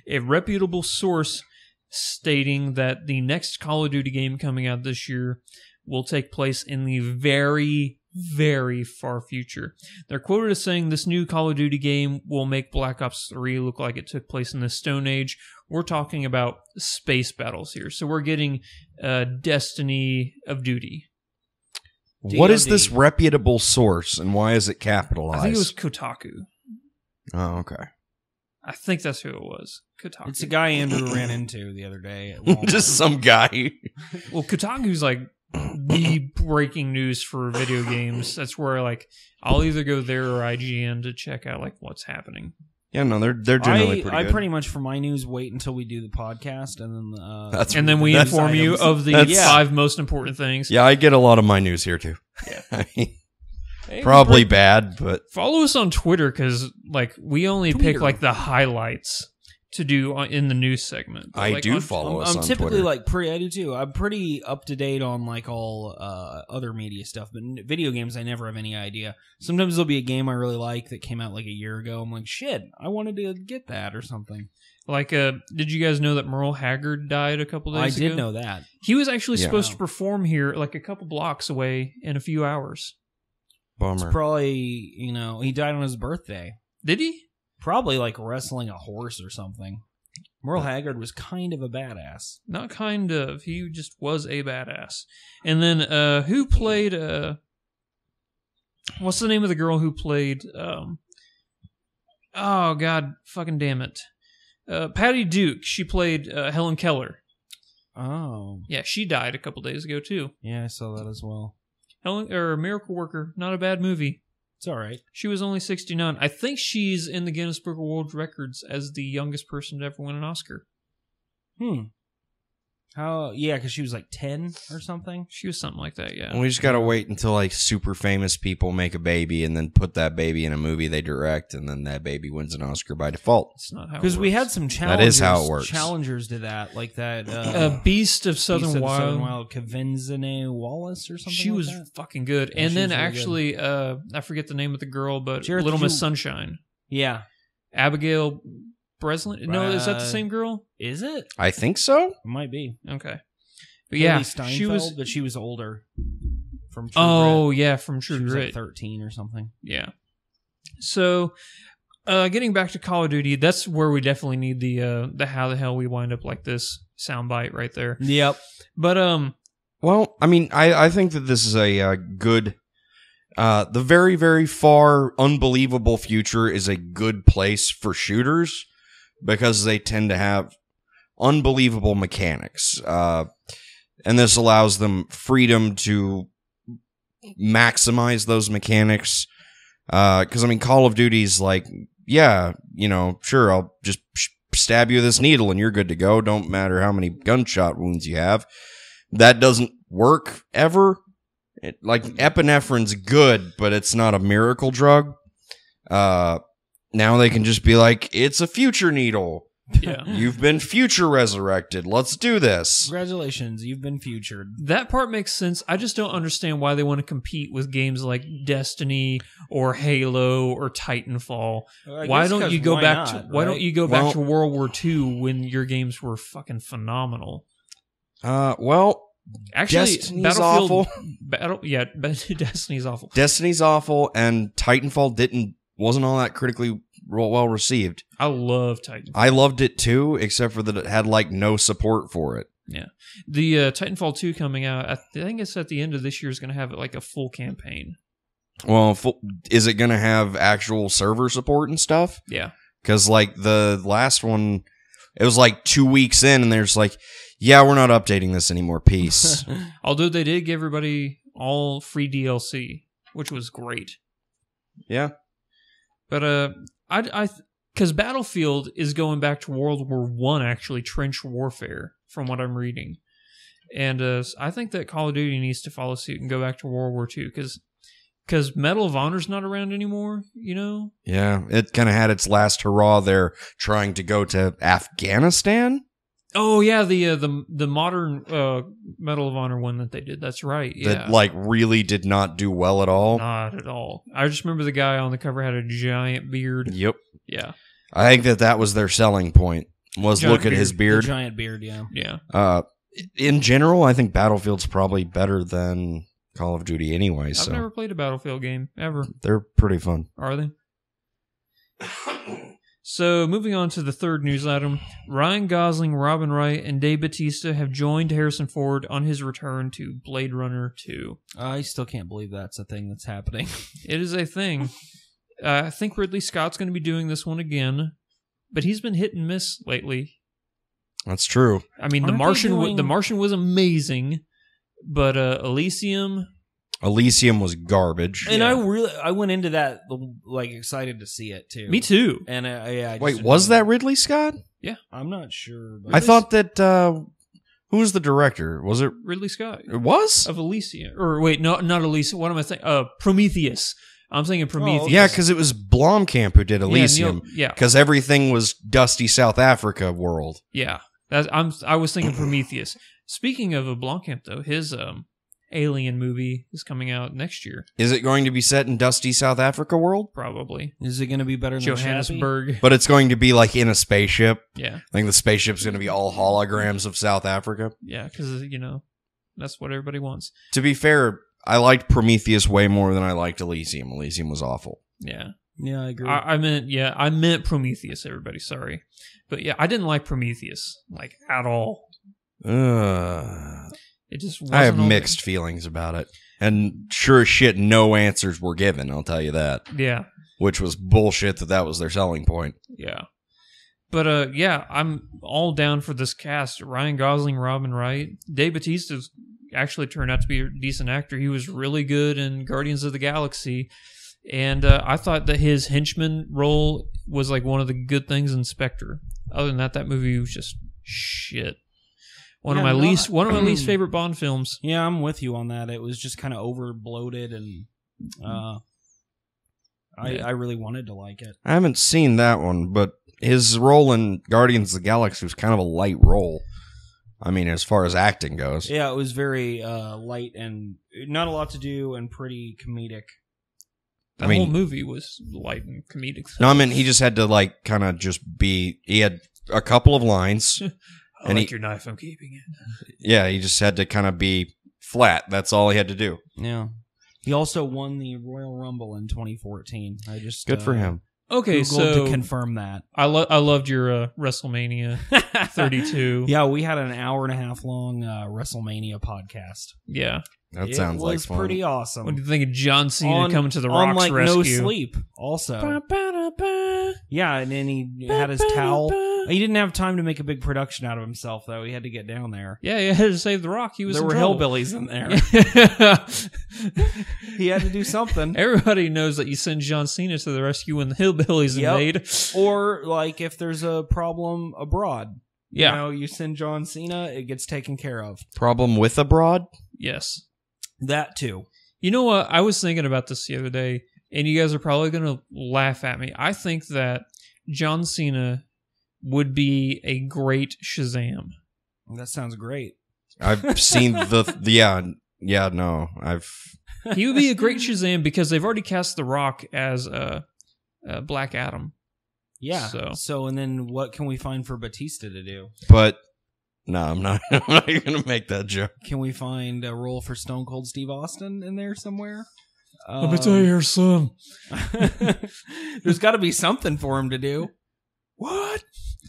a reputable source stating that the next Call of Duty game coming out this year will take place in the very, very far future. They're quoted as saying this new Call of Duty game will make Black Ops 3 look like it took place in the Stone Age. We're talking about space battles here. So we're getting uh, Destiny of Duty. What is this reputable source and why is it capitalized? I think it was Kotaku. Oh, okay. I think that's who it was. Kotaku. It's a guy Andrew ran into the other day. Just some guy. Well, Kotaku's like the breaking news for video games. That's where like I'll either go there or IGN to check out like what's happening. Yeah, no, they're they're generally I, pretty I good. pretty much for my news wait until we do the podcast and then uh, That's And then we That's- inform you items. of the That's- five most important things. yeah, I get a lot of my news here too. Yeah. I mean, Hey, probably we- bad, but follow us on Twitter because like we only pick Twitter. like the highlights to do on, in the news segment. But, I like, do on- follow I'm, us I'm on typically Twitter. like pretty. I do too. I'm pretty up to date on like all uh, other media stuff, but video games I never have any idea. Sometimes there'll be a game I really like that came out like a year ago. I'm like, shit, I wanted to get that or something. Like, uh, did you guys know that Merle Haggard died a couple I days ago? I did know that. He was actually Yeah. supposed to perform here like a couple blocks away in a few hours. It's bummer. probably you know he died on his birthday. Did he? Probably like wrestling a horse or something. Merle Haggard was kind of a badass. Not kind of. He just was a badass. And then uh who played uh what's the name of the girl who played um Oh god, fucking damn it. Uh Patty Duke, she played uh, Helen Keller. Oh, Yeah, she died a couple days ago too. yeah, I saw that as well. Helen or Miracle Worker, not a bad movie. It's all right. She was only 69. I think she's in the Guinness Book of World Records as the youngest person to ever win an Oscar. Hmm. How? Yeah, because she was like ten or something. She was something like that, yeah. we just gotta wait until like super famous people make a baby and then put that baby in a movie they direct and then that baby wins an Oscar by default. It's not how it Because we had some That challengers. is how it works. Challengers to that, like that. Uh, uh, Beast of Southern Beast of Wild. Southern Wild, Quvenzhané Wallis or something. She like was that. fucking good. Yeah, and then really actually, uh, I forget the name of the girl, but Jared, Little Miss you- Sunshine, Yeah. Abigail Breslin. No, is that the same girl? Is it? It I think so. might be. Okay, but yeah, Hailee Steinfeld, she was. but she was older. From True Oh Grit. yeah, from True she was Grit. like thirteen or something. Yeah. So, uh, getting back to Call of Duty, that's where we definitely need the uh, the how the hell we wind up like this soundbite right there. Yep. But um, Well, I mean, I, I think that this is a uh, good. Uh, the very, very far, unbelievable future is a good place for shooters because they tend to have unbelievable mechanics. Uh, and this allows them freedom to maximize those mechanics. Because, I mean, Call of Duty's like, yeah, you know, sure, I'll just stab you with this needle and you're good to go. Don't matter how many gunshot wounds you have that doesn't work ever. It, like epinephrine's good, but it's not a miracle drug. Uh, now they can just be like, it's a future needle. yeah, You've been future resurrected. Let's do this. Congratulations, you've been featured. that part makes sense. I just don't understand why they want to compete with games like Destiny or Halo or Titanfall. why don't you go back to Why don't you go back Well- to World War II when your games were fucking phenomenal? Uh, well, Actually, Destiny's Battlefield, awful. Battle, yeah, Destiny's awful. Destiny's awful, and Titanfall didn't wasn't all that critically well received. I love Titanfall. I loved it too, except for that it had like no support for it. Yeah, the uh, Titanfall 2 coming out, I think it's at the end of this year, is going to have like a full campaign. Well, full, is it going to have actual server support and stuff? Yeah. Because like the last one, it was like two weeks in, and there's like, yeah, we're not updating this anymore. Peace. Although they did give everybody all free DLC, which was great. yeah, But uh, I, I, because Battlefield is going back to World War One, actually trench warfare, from what I'm reading, and uh, I think that Call of Duty needs to follow suit and go back to World War Two, because because Medal of Honor's not around anymore. You know, yeah. It kind of had its last hurrah there, trying to go to Afghanistan. Oh yeah, the uh, the the modern uh, Medal of Honor one that they did. That's right. Yeah. that like really did not do well at all. Not at all. I just remember the guy on the cover had a giant beard. Yep. Yeah, I think that that was their selling point was Giant look at his The beard. giant beard, yeah. yeah. Uh, in general, I think Battlefield's probably better than Call of Duty anyway. I've So never played a Battlefield game ever. they're pretty fun. Are they? So, moving on to the third news item Ryan Gosling, Robin Wright, and Dave Bautista have joined Harrison Ford on his return to Blade Runner 2. I still can't believe that's a thing that's happening. It is a thing. Uh, I think Ridley Scott's going to be doing this one again, but he's been hit and miss lately. That's true. I mean, The Aren't they Martian, wa- doing- The Martian was amazing, but uh, Elysium, Elysium was garbage. And Yeah. I really, I went into that like excited to see it too. me too. And uh, yeah, I just Wait, was that Ridley Scott? Yeah, I'm not sure. But I thought that. Uh, who was the director? Was it? Ridley Scott It was. of Elysium, or wait, no, not Elysium. What am I saying? Uh, Prometheus. I'm thinking Prometheus. Yeah, because it was Blomkamp who did Elysium. Neill- yeah, Because everything was dusty South Africa world. yeah. That's, I'm. I was thinking Prometheus. Speaking of a Blomkamp, though, his um, Alien movie is coming out next year, Is it going to be set in dusty South Africa world? probably is it going to be better than Chappie? Johannesburg. But it's going to be like in a spaceship. Yeah, I think the spaceship's going to be all holograms of South Africa. yeah, because you know that's what everybody wants. To be fair, I liked Prometheus way more than I liked Elysium. Elysium was awful. Yeah, Yeah, I agree. I, I meant yeah, I meant Prometheus. Everybody, sorry, but yeah, I didn't like Prometheus like at all. Uh, It just I have mixed feelings about it. And sure as shit, no answers were given, I'll tell you that. Yeah, Which was bullshit that that was their selling point. Yeah. But uh yeah, I'm all down for this cast. Ryan Gosling, Robin Wright. Dave Bautista's actually turned out to be a decent actor. He was really good in Guardians of the Galaxy. And uh, I thought that his henchman role was like one of the good things in Spectre. Other than that, that movie was just shit. One of my no, least one of my least favorite Bond films. yeah, I'm with you on that. It was just kind of over bloated, and uh, I I really wanted to like it. I haven't seen that one, but his role in Guardians of the Galaxy was kind of a light role. I mean, as far as acting goes. Yeah, it was very uh, light and not a lot to do, and pretty comedic. The I mean- whole movie was light and comedic. No, I mean, he just had to, like, kind of just be. He had a couple of lines. I and like he- your knife. I'm keeping it. Yeah, he just had to kind of be flat. That's all he had to do. Yeah. He also won the Royal Rumble in 2014. I just Good for uh, him. Okay, Googled so to confirm that. I lo- I loved your uh, WrestleMania 32. Yeah, we had an hour and a half long uh, WrestleMania podcast. Yeah. That it sounds like was fun. pretty awesome. What do you think of John Cena on, coming to the on Rock's like rescue? no sleep. Also, yeah, and then he had his towel. He didn't have time to make a big production out of himself, though. He had to get down there. Yeah, he had to save the Rock. He was There in were trouble. hillbillies in there. He had to do something. Everybody knows that you send John Cena to the rescue when the hillbillies Yep. invade. Or like if there's a problem abroad, Yeah. you know, you send John Cena, it gets taken care of. Problem with abroad? Yes. That too. You know what? I was thinking about this the other day, and you guys are probably going to laugh at me. I think that John Cena would be a great Shazam. That sounds great. I've seen the, the. Yeah, yeah, no. I've. He would be a great Shazam because they've already cast The Rock as a, uh, Black Adam. Yeah. So- So. and then what can we find for Bautista to do? But. No, I'm not. I'm not going to make that joke. Can we find a role for Stone Cold Steve Austin in there somewhere? Let me tell you, here, son. Um, There's got to be something for him to do. What?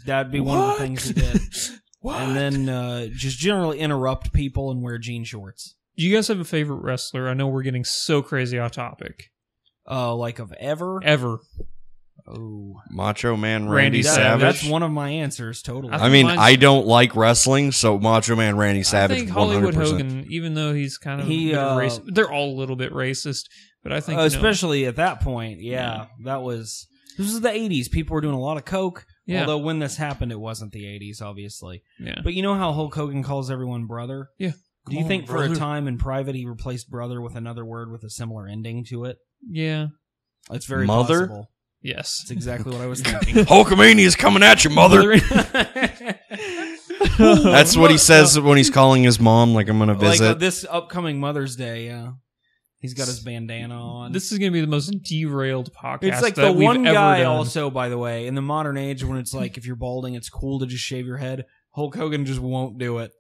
That'd be one of the things he did. what? And then uh, just generally interrupt people and wear jean shorts. Do you guys have a favorite wrestler? I know we're getting so crazy off topic. Uh, like of ever. Ever. Oh, Macho Man Randy Randy, Savage. That's one of my answers. Totally. I I mean, I don't like wrestling, so Macho Man Randy Savage. I think Hollywood 100%. Hogan, even though he's kind of He, a bit uh, racist, they're all a little bit racist. But I think, Uh, you know, especially at that point. Yeah, that was. This was the '80s. People were doing a lot of coke. Yeah. Although when this happened, it wasn't the '80s, obviously. yeah, But you know how Hulk Hogan calls everyone brother? Yeah. Do you Come think on, for a brother. time in private he replaced brother with another word with a similar ending to it? yeah, It's very Mother? possible. yes. That's exactly what I was thinking. Hulkamania's coming at you, mother. That's what he says when he's calling his mom. Like I'm gonna like visit. uh, this upcoming Mother's Day. Yeah, he's got his bandana on. This is going to be the most derailed podcast. it's like the we've one guy. done. Also, by the way, in the modern age, when it's like if you're balding, it's cool to just shave your head. Hulk Hogan just won't do it.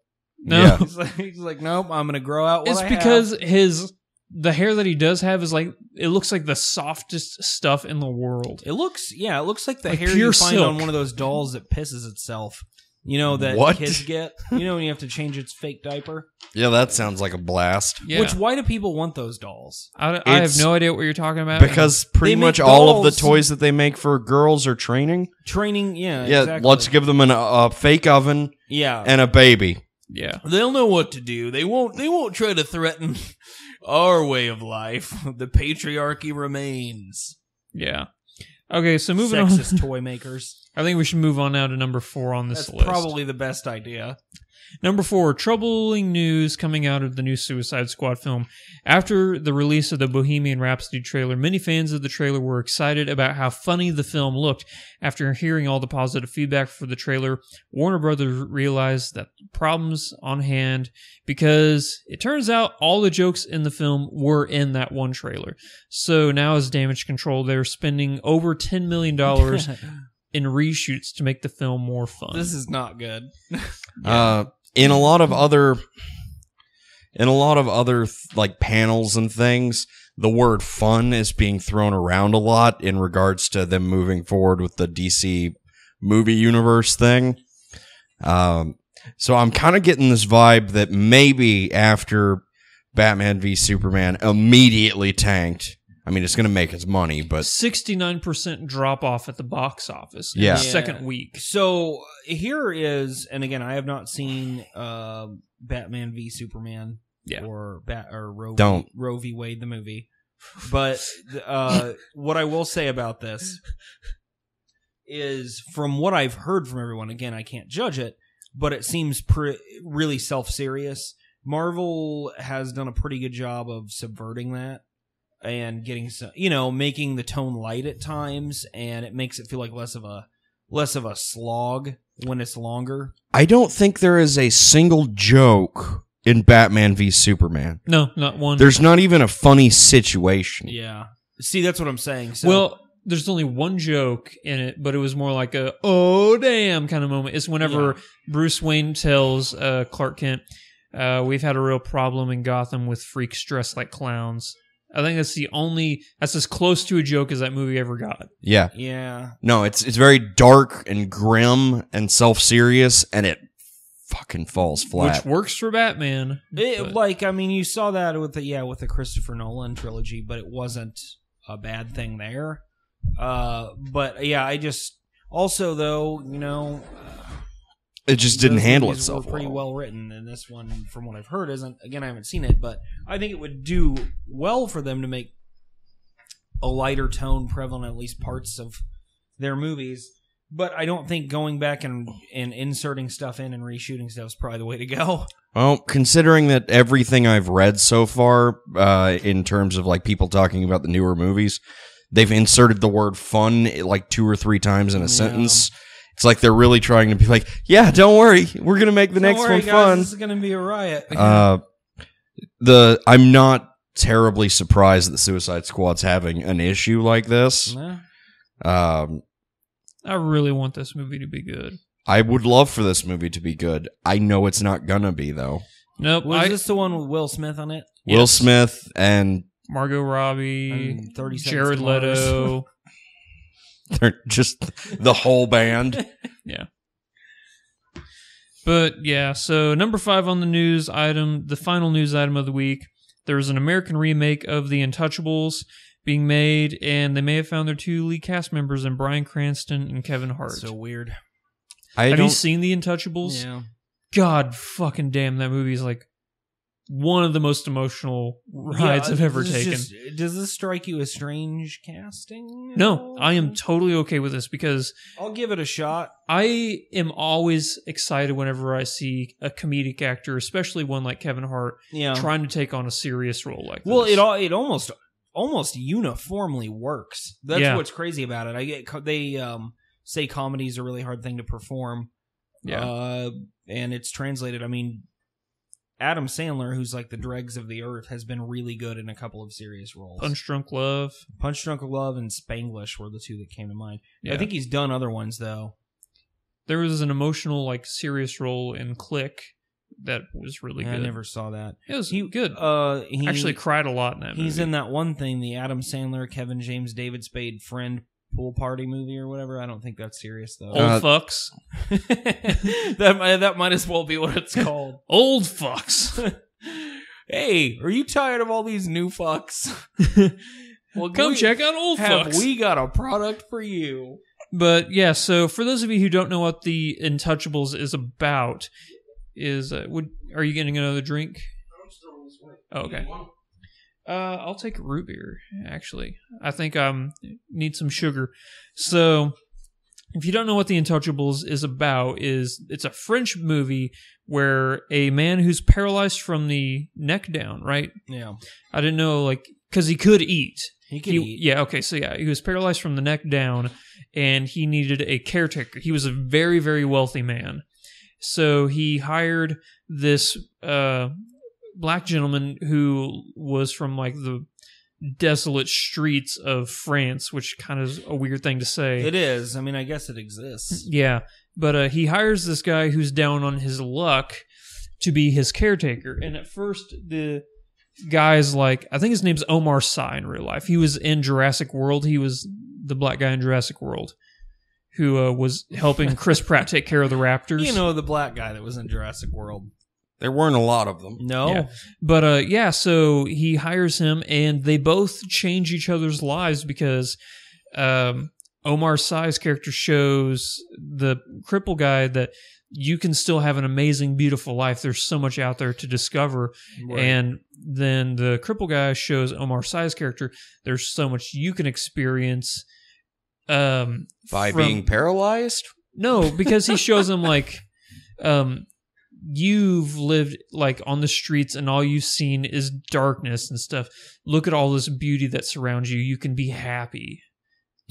No, Yeah. He's like, he's like nope, I'm gonna grow out. What it's I have." because his the hair that he does have is like it looks like the softest stuff in the world. it looks. Yeah, it looks like the Like hair you find silk. on one of those dolls that pisses itself. You know that What? kids get. You know when you have to change its fake diaper. yeah, that sounds like a blast. Yeah, Which why do people want those dolls? I, I have It's- no idea what you're talking about Because pretty They much make all of the dolls- toys that they make for girls are training. Training. Yeah. Yeah, exactly. let's give them an, a fake oven Yeah. and a baby. yeah. They'll know what to do. They won't. They won't try to threaten our way of life. The patriarchy remains. Yeah. Okay, so moving Sexist on. toy makers. I think we should move on now to number four on this That's list. probably the best idea. Number four, troubling news coming out of the new Suicide Squad film. After the release of the Bohemian Rhapsody trailer, many fans of the trailer were excited about how funny the film looked. After hearing all the positive feedback for the trailer, Warner Brothers realized that problems on hand because it turns out all the jokes in the film were in that one trailer. So now as damage control, they're spending over $10 million in reshoots to make the film more fun. this is not good. Uh, in a lot of other, in a lot of other like panels and things, the word "fun" is being thrown around a lot in regards to them moving forward with the DC movie universe thing. Um, so I'm kind of getting this vibe that maybe after Batman v Superman immediately tanked. I mean, it's going to make its money, but 69% drop off at the box office in Yeah. the second week. So here is, and again, I have not seen uh, Batman v Superman Yeah. or Bat or Roe Don't. v, Roe v Wade the movie. But uh, what I will say about this is, from what I've heard from everyone, again, I can't judge it, but it seems pre- really self serious. Marvel has done a pretty good job of subverting that and getting some, you know, making the tone light at times, and it makes it feel like less of a less of a slog when it's longer. I don't think there is a single joke in Batman v Superman. No, not one. There's not even a funny situation. Yeah. See, that's what I'm saying. So, well, there's only one joke in it, but it was more like a oh damn kind of moment. It's whenever Bruce Wayne tells uh, Clark Kent, uh, "We've had a real problem in Gotham with freaks dressed like clowns." I think that's the only that's as close to a joke as that movie ever got. Yeah. yeah. No, it's it's very dark and grim and self serious, and it fucking falls flat. Which works for Batman. It, like, I mean, you saw that with the yeah with the Christopher Nolan trilogy, but it wasn't a bad thing there. Uh, but yeah, I just also though you know it just didn't handle itself pretty well. well written, and this one, from what I've heard, isn't. Again, I haven't seen it, but I think it would do well for them to make a lighter tone prevalent at least parts of their movies. But I don't think going back and and inserting stuff in and reshooting stuff is probably the way to go. Well, considering that everything I've read so far, uh, in terms of like people talking about the newer movies, they've inserted the word "fun" like two or three times in a Yeah. sentence. It's like they're really trying to be like, "Yeah, don't worry, we're gonna make the Don't next worry, one guys, fun." This is going to be a riot. Uh, the I'm not terribly surprised that Suicide Squad's having an issue like this. Nah. Um, I really want this movie to be good. I would love for this movie to be good. I know it's not gonna be though. Nope. Was I, this the one with Will Smith on it? Will Yes. Smith and Margot Robbie, And 30 Seconds Jared Mars. Leto. they're just the whole band. Yeah. But yeah, so number five on the news item, the final news item of the week. There's an American remake of The Intouchables being made, and they may have found their two lead cast members in Bryan Cranston and Kevin Hart. So weird. I have don't. you seen The Intouchables? Yeah. God fucking damn, that movie is like one of the most emotional rides Yeah, I've ever taken. just- does this strike you as strange casting? no, I am totally okay with this because I'll give it a shot. I am always excited whenever I see a comedic actor, especially one like Kevin Hart, Yeah. trying to take on a serious role like well, this. it all it almost almost uniformly works. That's Yeah. what's crazy about it. I get they um say comedy's a really hard thing to perform Yeah. Uh, and it's translated. I mean, Adam Sandler, who's like the dregs of the earth, has been really good in a couple of serious roles. Punch Drunk Love. Punch Drunk Love and Spanglish were the two that came to mind. Yeah. I think he's done other ones though. there was an emotional, like serious role in Click that was really I good. I never saw that. It was He good. Uh, he Actually, cried a lot in that. he's movie. in that one thing, the Adam Sandler, Kevin James, David Spade friend pool party movie or whatever. I don't think that's serious though. old Uh, fucks. that might, that might as well be what it's called. Old fucks. hey, are you tired of all these new fucks? well, Come we- check out old Have fucks. we got a product for you? But yeah, so for those of you who don't know what the Intouchables is about, is uh, would are you getting another drink? Oh, okay. Uh, I'll take root beer. Actually, I think um need some sugar. So, if you don't know what the Intouchables is about, is it's a French movie where a man who's paralyzed from the neck down. Right? Yeah, I didn't know like because he could eat. he could He- eat. Yeah, okay, so yeah, he was paralyzed from the neck down and he needed a caretaker. He was a very, very wealthy man. So he hired this uh, black gentleman who was from like the desolate streets of France, which kind of is a weird thing to say. It is. I mean, I guess it exists. Yeah, but uh, he hires this guy who's down on his luck to be his caretaker. And at first, the guy's like, I think his name's Omar Sy in real life. He was in Jurassic World. He was the black guy in Jurassic World who uh, was helping Chris Pratt take care of the raptors. You know, the black guy that was in Jurassic World. There weren't a lot of them. No, Yeah. But uh, yeah, so he hires him, and they both change each other's lives because um, Omar Sy's character shows the cripple guy that you can still have an amazing, beautiful life. There's so much out there to discover. And then the cripple guy shows Omar Sy's character there's so much you can experience. Um, By from- being paralyzed? no, because he shows him like, um, you've lived like on the streets and all you've seen is darkness and stuff. Look at all this beauty that surrounds you. You can be happy,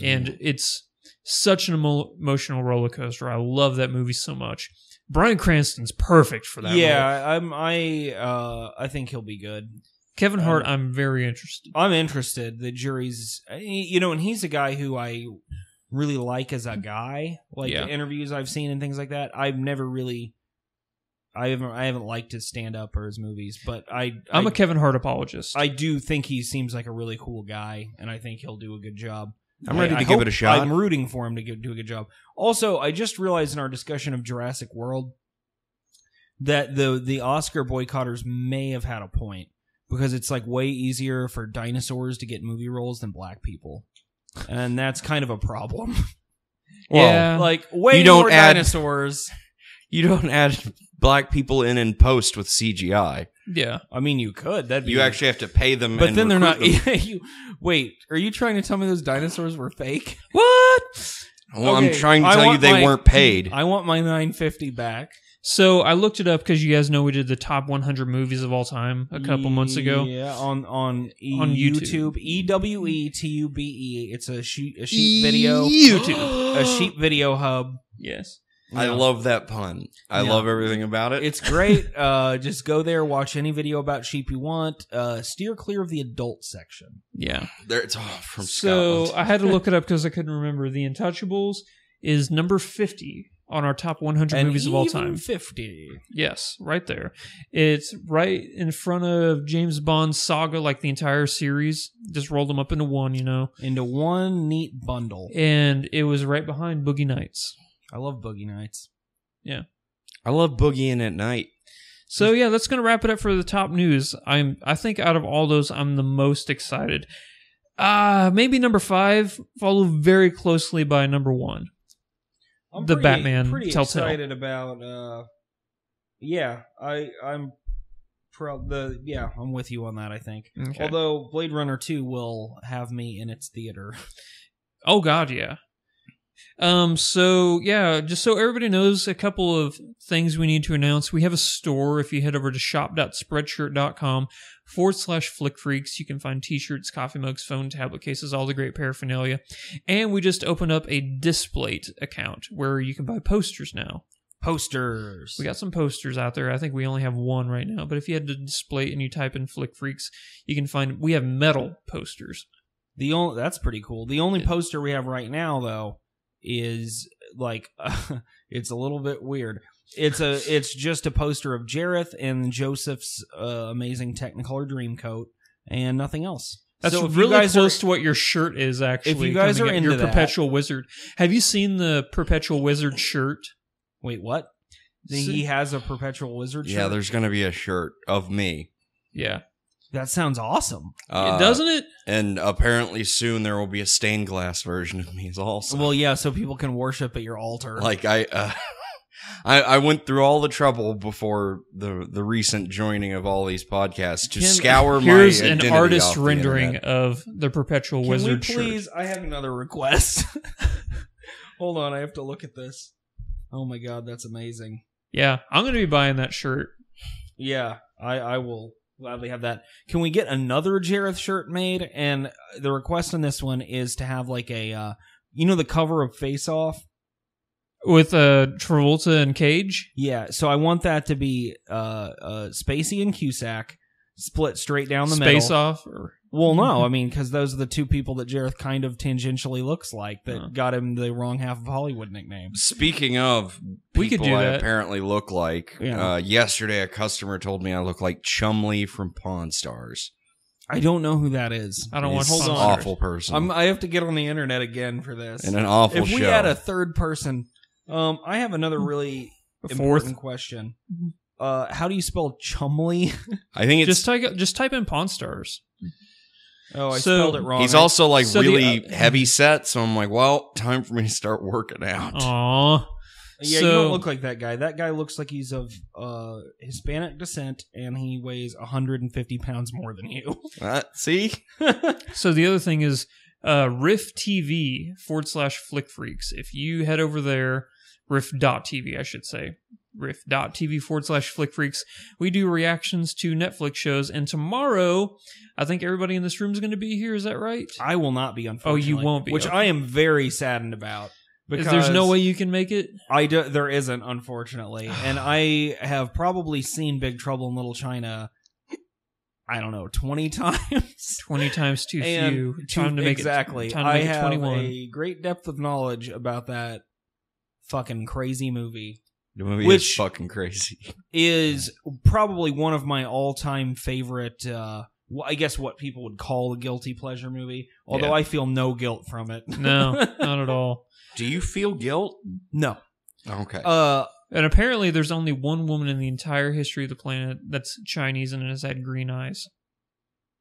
and it's such an emo- emotional roller coaster. I love that movie so much. Bryan Cranston's perfect for that. role. yeah, I'm. I uh, I think he'll be good. Kevin Hart. Um, I'm very interested. I'm interested. The jury's, you know, and he's a guy who I really like as a guy. Like Yeah. the interviews I've seen and things like that. I've never really, I haven't, I haven't liked his stand up or his movies, but I, I'm I, a Kevin Hart apologist. I do think he seems like a really cool guy, and I think he'll do a good job. I'm ready I- to I give it a shot. I'm rooting for him to give, do a good job. Also, I just realized in our discussion of Jurassic World that the the Oscar boycotters may have had a point because it's like way easier for dinosaurs to get movie roles than black people, and that's kind of a problem. Well, yeah, like way You don't more add- dinosaurs. You don't add black people in in post with CGI. yeah. I mean, you could. That'd be You actually have to pay them. but and then they're not. them. you wait. Are you trying to tell me those dinosaurs were fake? What? Well, I'm trying to I tell you they my- weren't paid. I want my 950 back. So I looked it up because you guys know we did the top 100 movies of all time a couple months ago. Yeah, on on, e- On YouTube. YouTube. E W E T U B E. It's a sheet a sheep video. YouTube. a sheep video hub. Yes. I Yeah. love that pun. I Yeah. love everything about it. It's great. uh, just go there, watch any video about sheep you want. Uh, steer clear of the adult section. Yeah. there. It's oh, from So Scotland. I had to look it up because I couldn't remember. The Intouchables is number 50 on our top 100 And movies of all time. 50. Yes, right there. It's right in front of James Bond's saga, like the entire series. Just rolled them up into one, you know. Into one neat bundle. And it was right behind Boogie Nights. I love Boogie Nights. Yeah. I love boogieing at night. So yeah, that's gonna wrap it up for the top news. I'm I think out of all those, I'm the most excited. Uh maybe number five, followed very closely by number one. I'm The pretty, Batman pretty Telltale. excited about. Uh, yeah, I I'm pro the yeah I'm with you on that. I think. Okay. Although Blade Runner Two will have me in its theater. Oh God, yeah. Um. So yeah, just so everybody knows, a couple of things we need to announce. We have a store. If you head over to shop.spreadshirt.com forward slash flick freaks, you can find t-shirts, coffee mugs, phone, tablet cases, all the great paraphernalia. And we just opened up a Displate account where you can buy posters now. Posters. We got some posters out there. I think we only have one right now, but if you had to Displate and you type in Flick Freaks, you can find we have metal posters. The only that's pretty cool. The only poster we have right now, though, is like it's a little bit weird. It's a it's just a poster of Jareth and Joseph's uh, amazing Technicolor Dreamcoat and nothing else. That's so if really guys close are, to what your shirt is actually. If you guys coming are in. your into that- perpetual wizard. Have you seen the perpetual wizard shirt? wait, what? He has a perpetual wizard. Shirt? Yeah, there's gonna be a shirt of me. Yeah, that sounds awesome. Uh, doesn't it? And apparently soon there will be a stained glass version of me as also. Well, yeah, so people can worship at your altar. like I, uh, I, I went through all the trouble before the the recent joining of all these podcasts to Can- scour Here's my an artist off the rendering internet. of the perpetual Can wizard we please? shirt. I have another request. Hold on, I have to look at this. Oh my god, that's amazing. Yeah, I'm going to be buying that shirt. Yeah, I I will gladly have that. Can we get another Jareth shirt made? And the request on this one is to have like a, uh, you know, the cover of Face Off. with uh Travolta and Cage. Yeah, so I want that to be uh, uh Spacey and Cusack split straight down the Space middle. off or Well, no, I mean because those are the two people that Jareth kind of tangentially looks like that Huh. got him the wrong half of Hollywood nickname. Speaking of, We could do I that. apparently look like. Yeah. Uh, yesterday, a customer told me I look like Chumlee from Pawn Stars. I don't know who that is. I don't watch He's Pawn an Stars. awful person I'm, I have to get on the internet again for this. and an awful if we had a third person, um, I have another really important question. Mhm. Uh, how do you spell Chumlee? I think it's Just type just type in Pawn Stars. Oh, I So- spelled it wrong. He's also like So the, really uh, heavy set, so I'm like, well, time for me to start working out. Aw. yeah. so- you don't look like that guy. That guy looks like he's of uh, Hispanic descent, and he weighs 150 pounds more than you. Uh, see, So the other thing is uh, Riff TV forward slash Flick Freaks. If you head over there, riff.tv, I should say, riff.tv forward slash Flick Freaks, we do reactions to Netflix shows. And tomorrow, I think everybody in this room is going to be here. Is that right? I will not be. unfortunately. Oh, you won't be, which okay. I am very saddened about. Is Because There's no way you can make it. I do, there isn't, unfortunately, and I have probably seen Big Trouble in Little China. I don't know, twenty times. 20 times too And few. Time to make exactly. it. To I it have 21. a great depth of knowledge about that fucking crazy movie. The movie Which- is fucking crazy. Is probably one of my all-time favorite. Uh, I guess what people would call a guilty pleasure movie. Although Yeah. I feel no guilt from it. No, not at all. Do you feel guilt? no. Okay. Uh, And apparently, there's only one woman in the entire history of the planet that's Chinese and has had green eyes.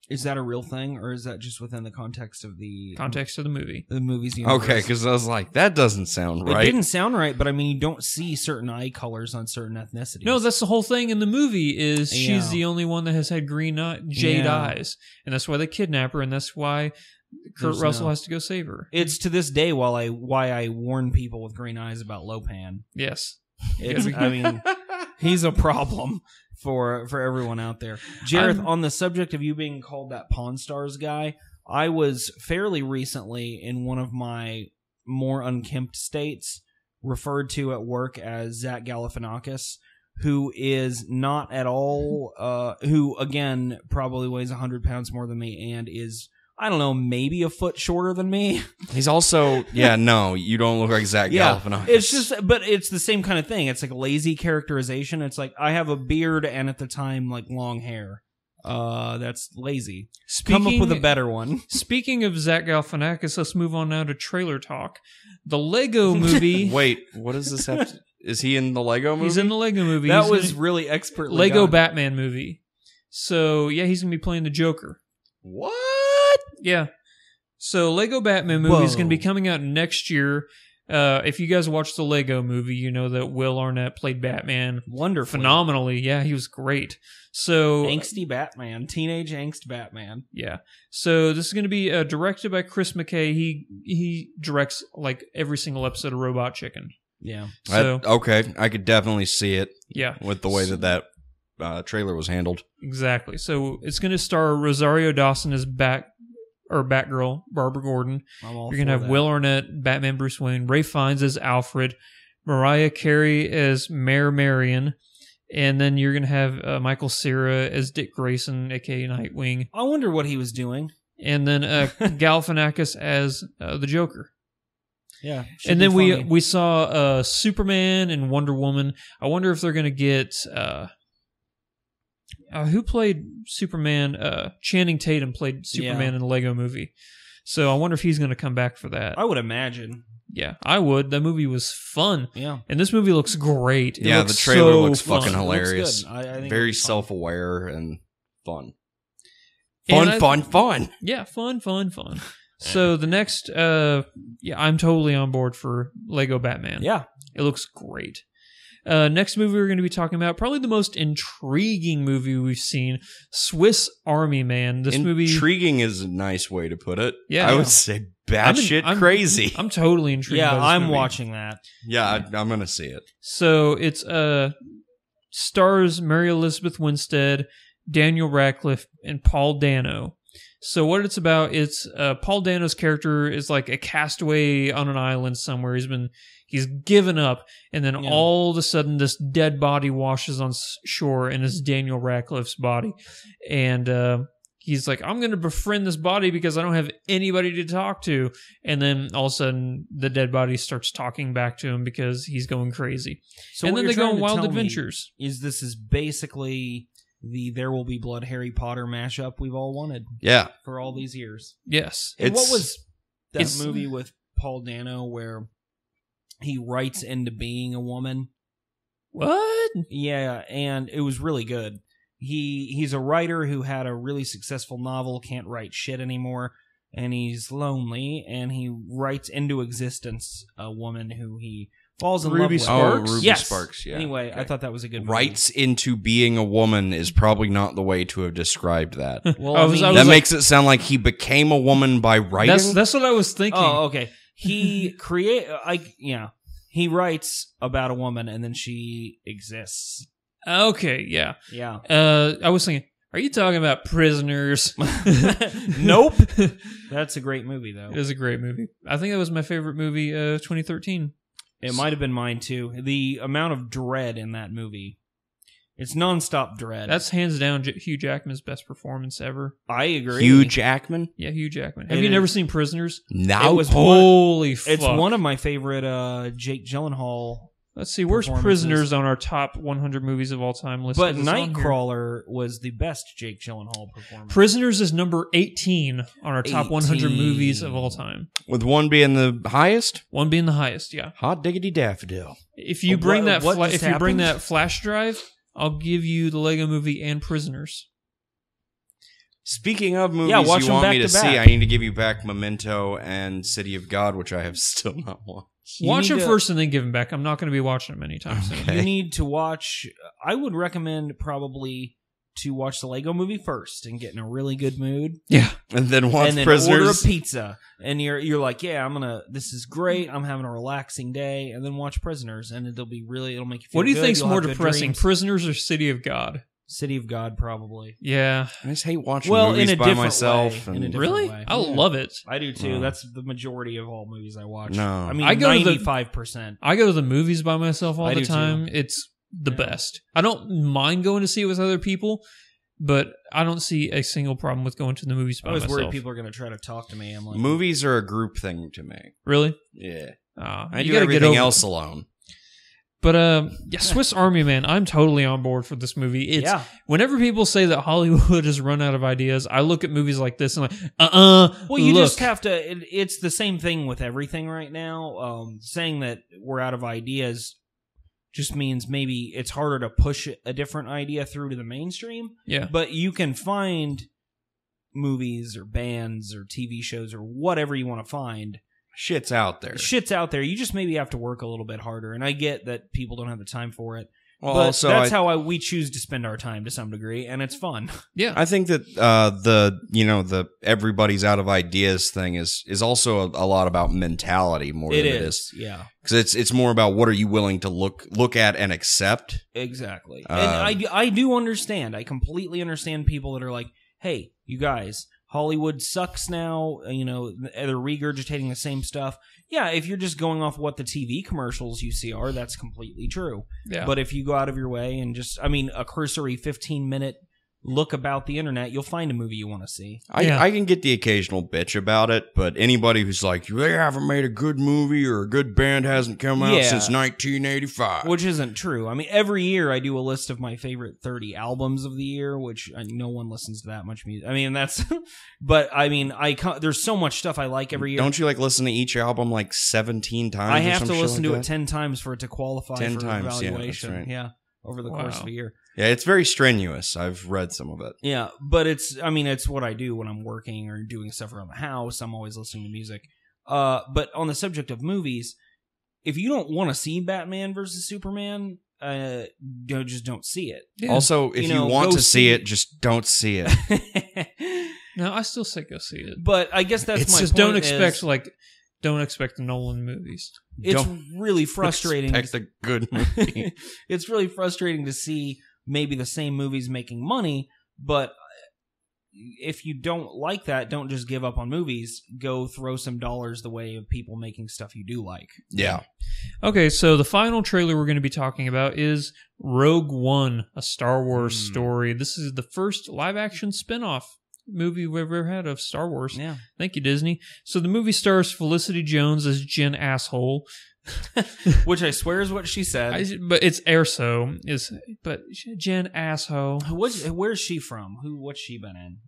Is that a real thing, or is that just within the context of the Context of the movie. the movies? Universe? okay, because I was like, that doesn't sound right. It didn't sound right, but I mean, you don't see certain eye colors on certain ethnicities. No, that's the whole thing in the movie. Is she's the only one that has had green eye, jade Yeah. eyes, and that's why they kidnap her, and that's why Kurt There's Russell no- has to go save her. it's to this day while I why I warn people with green eyes about Lo Pan. Yes, It's, I mean, he's a problem for for everyone out there. Jareth, on the subject of you being called that Pawn Stars guy, I was fairly recently in one of my more unkempt states referred to at work as Zach Galifianakis, who is not at all, uh, who again probably weighs hundred pounds more than me and is. I don't know, maybe a foot shorter than me. He's also, yeah, no, you don't look like Zach Yeah, Galifianakis. It's just, but it's the same kind of thing. It's like lazy characterization. It's like I have a beard and at the time like long hair. Uh, that's lazy. Come up with a better one. Speaking of Zach Galifianakis, let's move on now to trailer talk. The Lego movie. Wait, what does this have? To, is he in the Lego movie? He's in the Lego movie. That He's was gonna- really expertly Lego done. Batman movie. So yeah, he's gonna be playing the Joker. what? Yeah. So Lego Batman movie is going to be coming out next year. Uh, if you guys watched the Lego movie, you know that Will Arnett played Batman Wonderful, phenomenally. Yeah, he was great. So angsty Batman, teenage angst Batman. yeah, so this is going to be uh, directed by Chris McKay. He he directs like every single episode of Robot Chicken. Yeah, So I- okay, I could definitely see it yeah, with the way that that uh, trailer was handled. exactly. So it's going to star Rosario Dawson as Bat or Batgirl, Barbara Gordon. You're gonna have that. Will Arnett, Batman, Bruce Wayne, Ralph Fiennes as Alfred, Mariah Carey as Mayor Marion, and then you're gonna have uh, Michael Cera as Dick Grayson, aka Nightwing, I wonder what he was doing. and then uh, Galifianakis as uh, the Joker. Yeah, and then we we saw uh, Superman and Wonder Woman. I wonder if they're gonna get uh, uh, who played Superman. Uh, Channing Tatum played Superman Yeah. in the Lego Movie. So I wonder if he's gonna come back for that. I would imagine. yeah, I would. That movie was fun, Yeah, and this movie looks great. It yeah, the trailer so looks fun. fucking It looks hilarious. good. I- I think Very self-aware and fun. And Fun, I- fun, fun. Yeah, fun, fun, fun. So the next, uh, yeah, I'm totally on board for Lego Batman. Yeah, It looks great. Uh, next movie we're going to be talking about, probably the most intriguing movie we've seen, Swiss Army Man. This movie, Intriguing is a nice way to put it. Yeah. I would say I'm I'm- crazy. I'm totally intrigued. yeah. by this I'm movie. watching that. yeah, I, I'm gonna see it. So it's uh stars Mary Elizabeth Winstead, Daniel Radcliffe, and Paul Dano. So what it's about, it's uh, Paul Dano's character is like a castaway on an island somewhere. He's been he's given up, and then Yeah. all of a sudden this dead body washes on shore, and it's Daniel Radcliffe's body, and. uh He's like, I'm going to befriend this body because I don't have anybody to talk to. And then all of a sudden, the dead body starts talking back to him because he's going crazy So and then they go on wild adventures. Is this is basically the There Will Be Blood Harry Potter mashup we've all wanted Yeah, for all these years? Yes. And what was that movie with Paul Dano where he writes into being a woman? What? Yeah, and it was really good. He he's a writer who had a really successful novel, can't write shit anymore, and he's lonely, and he writes into existence a woman who he falls in love Ruby with. Sparks? Oh, Ruby yes. Sparks. Yeah. Anyway, I thought that was a good movie. Writes into being a woman is probably not the way to have described that. Well, I I, was- mean, I was that like- makes it sound like he became a woman by writing. That's that's what I was thinking. Oh, okay. He create I yeah. He writes about a woman and then she exists. Okay, yeah. Yeah. Uh, I was thinking, are you talking about Prisoners? Nope. That's a great movie though. It is a great movie. I think that was my favorite movie, uh, 2013. It might have been mine too. The amount of dread in that movie. It's nonstop dread. That's hands down J- Hugh Jackman's best performance ever. I agree. Hugh Jackman. Yeah, Hugh Jackman. Have And you it- never seen Prisoners? Now It was Holy fuck. It's one of my favorite uh Jake Gyllenhaal. Let's see, where's performances. Prisoners on our top 100 movies of all time list? But It's on here. Nightcrawler was the best Jake Gyllenhaal performance. Prisoners is number 18 on our top 100 movies of all time. with one being the highest. One being the highest, yeah. Hot diggity daffodil. If you What- bring that, what fla- just if you bring happened? that flash drive, I'll give you the Lego Movie and Prisoners. Speaking of movies Yeah, watch you them want back me to, to see. I need to give you back Memento and City of God, which I have still not watched. You Watch them to- first and then give them back. I'm not going to be watching them anytime soon. You need to watch. I would recommend probably to watch the Lego Movie first and get in a really good mood, Yeah, And then watch and then order a pizza. And you're you're like, yeah, I'm gonna. This is great. I'm having a relaxing day, and then watch Prisoners, and it'll be really. It'll make you. Feel what do you good, think's you'll more have good depressing, dreams. Prisoners or City of God? City of God, probably. Yeah, I just hate watching Well, movies in a by different myself. way, in a and- different really? way. I Yeah. love it. I do too. No. That's the majority of all movies I watch. No. I mean, I go to the- ninety five percent. I go to the movies by myself all I the do too. time. It's the Yeah. best. I don't mind going to see it with other people, but I don't see a single problem with going to the movies by I was myself. worried people are gonna try to talk to me. I'm like, Movies are a group thing to me. Really? Yeah. Uh, I you do gotta get everything over- else alone. But uh, yeah, Swiss Army Man. I'm totally on board for this movie. It's yeah, whenever people say that Hollywood has run out of ideas, I look at movies like this and like, uh, uh Well, you look. just have to. It, it's the same thing with everything right now. Um, saying that we're out of ideas just means maybe it's harder to push a different idea through to the mainstream. yeah, But you can find movies or bands or TV shows or whatever you want to find. Shit's out there. Shit's out there. You just maybe have to work a little bit harder. And I get that people don't have the time for it. Well, but also, that's I, how I, we choose to spend our time to some degree, and it's fun. yeah. I think that uh, the you know the everybody's out of ideas thing is is also a, a lot about mentality more It than it is, is yeah. because it's it's more about what are you willing to look look at and accept. Exactly. Um, and I, I do understand. I completely understand people that are like, hey, you guys, Hollywood sucks now. You know, they're regurgitating the same stuff. Yeah, if you're just going off what the TV commercials you see are, that's completely true. Yeah. But if you go out of your way and just, I mean, a cursory 15 minute look about the internet, you'll find a movie you want to see. I, Yeah. I can get the occasional bitch about it, but anybody who's like, they haven't made a good movie or a good band hasn't come out Yeah. since 1985. Which isn't true. I mean, every year I do a list of my favorite 30 albums of the year, which uh, no one listens to that much music. I mean, that's, but I mean, I co- there's so much stuff I like every year. Don't you like listen to each album like 17 times? I have some to listen like to it 10 times for it to qualify 10 for times, yeah, that's evaluation. right. Yeah, over the course of a year. Yeah, it's very strenuous. I've read some of it. Yeah, but it's I mean it's what I do when I'm working or doing stuff around the house. I'm always listening to music. Uh, but on the subject of movies, if you don't want to see Batman versus Superman, uh, don't, just don't see it. Yeah. Also, if You you, want to see see- it, just don't see it. no, I still say go see it. but I guess that's It's my just point don't expect is like don't expect the Nolan movies. it's don't really frustrating. Expect a good movie. it's really frustrating to see maybe the same movies making money, but if you don't like that, don't just give up on movies. Go throw some dollars the way of people making stuff you do like. yeah. Okay, so the final trailer we're going to be talking about is Rogue One, a Star Wars Hmm. story. This is the first live action spin off movie we've ever had of Star Wars. Yeah. Thank you, Disney. So the movie stars Felicity Jones as Jen Asshole. Which I swear is what she said. I, but it's Erso is but Jen Asshole. What's, where's she from? Who? What's she been in?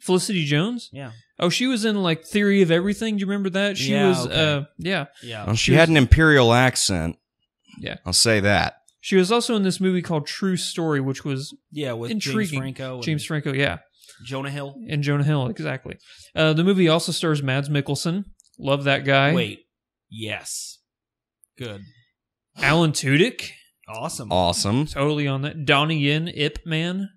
Felicity Jones? Yeah. Oh, she was in like Theory of Everything. Do you remember that? She Yeah, was okay. uh yeah. Yeah. Well, she She had was- an imperial accent. Yeah. I'll say that. She was also in this movie called True Story, which was Yeah, with Intriguing. James Franco. and James Franco, yeah. Jonah Hill. and Jonah Hill, exactly. Uh, the movie also stars Mads Mikkelsen. Love that guy. Wait. Yes. Good. Alan Tudyk, Awesome. Awesome. totally on that. Donnie Yen, Ip Man.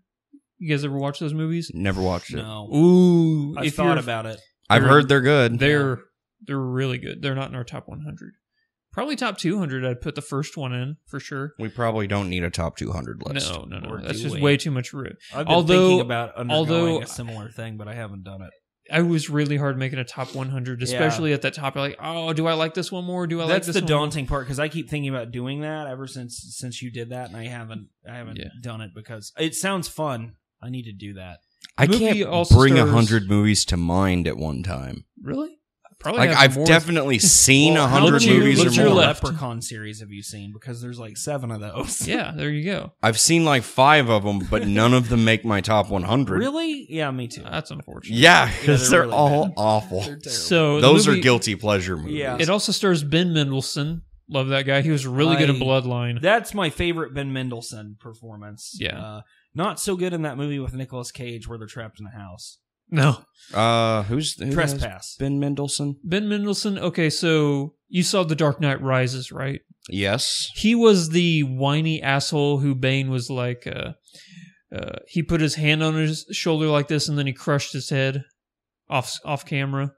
You guys ever watch those movies? Never watched it. No. Ooh, I thought about it. I've heard they're good. They're they're really good. They're not in our top 100. Probably top 200. I'd put the first one in for sure. we probably don't need a top 200 list. No, no, no. Or That's do just we? way too much room. I've been Although- thinking about undergoing although- a similar thing, but I haven't done it. I was really hard making a top 100, especially at that top. Like, oh, do I like this one more? Do I like That's this the one more? daunting part because I keep thinking about doing that ever since since you did that, and I haven't I haven't Yeah. done it because it sounds fun. I need to do that. I The movie can't bring a hundred movies to mind at one time. Really? Probably Like I've more- definitely seen a Well, hundred look many- at your- movies look or at Which your more. left. Leprechaun series have you seen? Because there's like seven of those. Yeah, there you go. I've seen like five of them, but none of them make my top 100. really? Yeah, me too. That's unfortunate. Yeah, Yeah, because they're they're, really all bad. awful. They're. So Those movie- are guilty pleasure movies. Yeah. It also stars Ben Mendelsohn. Love that guy. He was really good in Bloodline. That's my favorite Ben Mendelsohn performance. Yeah. Uh, not so good in that movie with Nicolas Cage where they're trapped in a house. No, Uh, who's who has Trespass. Ben Mendelsohn? Ben Mendelsohn. Okay, so you saw The Dark Knight Rises, right? Yes. He was the whiny asshole who Bane was like. Uh, uh, he put his hand on his shoulder like this, and then he crushed his head off off camera.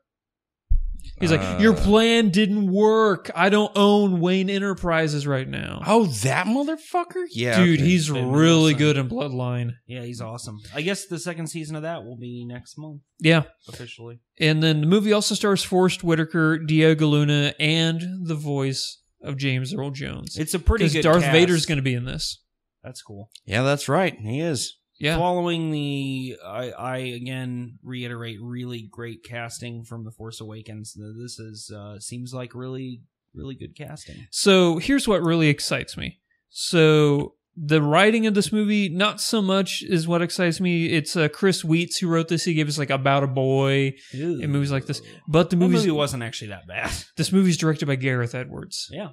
He's like, "Your Uh, plan didn't work. I don't own Wayne Enterprises right now." Oh, that motherfucker? Yeah, Dude, okay. he's Ben really Mendelsohn. good in Bloodline. Yeah, he's awesome. I guess the second season of that will be next month Yeah. officially. And then the movie also stars Forrest Whitaker, Diego Luna, and the voice of James Earl Jones. It's a pretty Because good. Darth cast. Vader's going to be in this. That's cool. yeah, that's right. He is. Yeah. Following the, I, I again reiterate, really great casting from The Force Awakens. This is uh, seems like really, really good casting. So here's what really excites me. So the writing of this movie, not so much is what excites me. It's uh, Chris Weitz who wrote this. He gave us like About a Boy and movies like this. But the The movie wasn't actually that bad. this movie's directed by Gareth Edwards. Yeah.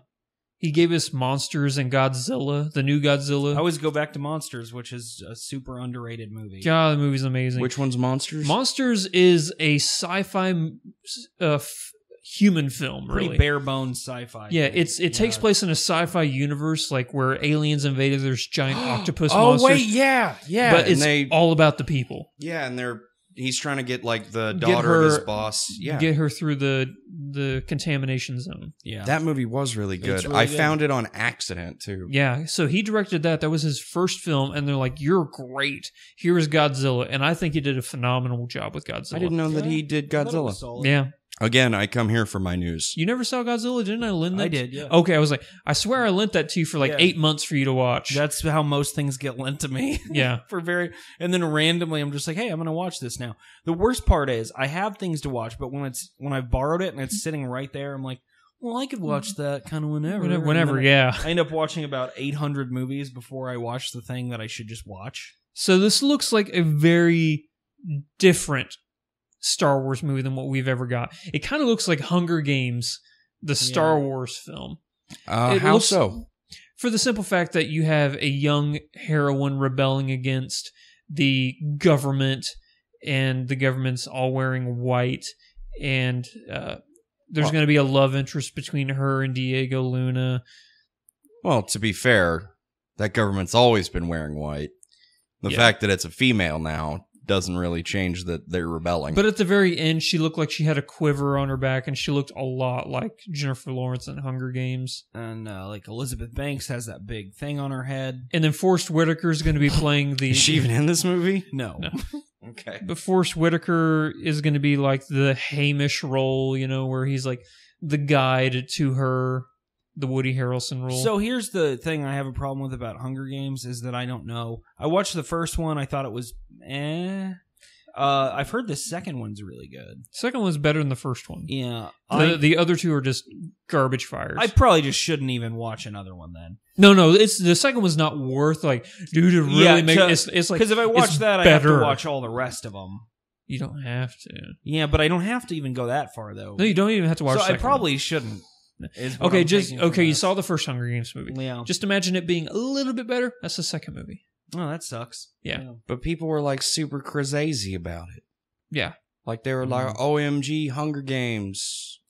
He gave us Monsters and Godzilla, the new Godzilla. I always go back to Monsters, which is a super underrated movie. God, the movie's amazing. Which one's Monsters? Monsters is a sci-fi uh, f- human film, Pretty really. bare bones sci-fi. yeah, movie. it's it takes place in a sci-fi universe, like where aliens invaded. There's giant octopus oh monsters. wait, yeah, yeah. but and it's they, all about the people. yeah, and they're he's trying to get like the Get daughter of his boss. Yeah, get her through the the contamination zone. Yeah. that movie was really good. Really I good. found it on accident too. Yeah, so he directed that. That was his first film, and they're like, "You're great. Here is Godzilla," and I think he did a phenomenal job with Godzilla. I didn't know that he did I thought it Godzilla. Yeah, Again, I come here for my news. you never saw Godzilla, didn't I? Lend that I did, yeah. Okay, I was like, I swear I lent that to you for like Yeah. eight months for you to watch. That's how most things get lent to me. yeah, for very and then randomly I'm just like, hey, I'm gonna watch this now. The worst part is I have things to watch, but when it's when I've borrowed it and it's sitting right there, I'm like, well, I could watch that kind of whenever. whenever, whenever yeah. I end up watching about 800 movies before I watch the thing that I should just watch. So this looks like a very different Star Wars movie than what we've ever got. It kind of looks like Hunger Games, the Star Wars film. Uh, how looks- so? for the simple fact that you have a young heroine rebelling against the government, and the government's all wearing white, and uh, there's Well- going to be a love interest between her and Diego Luna. Well, to be fair, that government's always been wearing white. The Yeah. fact that it's a female now doesn't really change that they're rebelling. But at the very end, she looked like she had a quiver on her back, and she looked a lot like Jennifer Lawrence in Hunger Games. And uh, like Elizabeth Banks has that big thing on her head. And then Forrest Whitaker is going to be playing the. is she even in this movie? No. No. Okay. But Forrest Whitaker is going to be like the Haymitch role, you know, where he's like the guide to her, the Woody Harrelson role. So here's the thing I have a problem with about Hunger Games is that I don't know. I watched the first one. I thought it was eh. Uh, I've heard the second one's really good. second one's better than the first one. Yeah, The, I, the other two are just garbage fires. I probably just shouldn't even watch another one then. no, no, it's the second one's not worth like, dude, to really Yeah, make to- it's, it's like Because if I watch that, I have to watch all the rest of them. You don't have to. Yeah, but I don't have to even go that far though. No, you don't even have to watch. so I probably shouldn't. one. what Okay, I'm just okay. You this. saw the first Hunger Games movie. Yeah. Just imagine it being a little bit better. That's the second movie. Oh, that sucks. Yeah. But people were like super crazy about it. Yeah, Like they were like, Mhm. OMG, Hunger Games.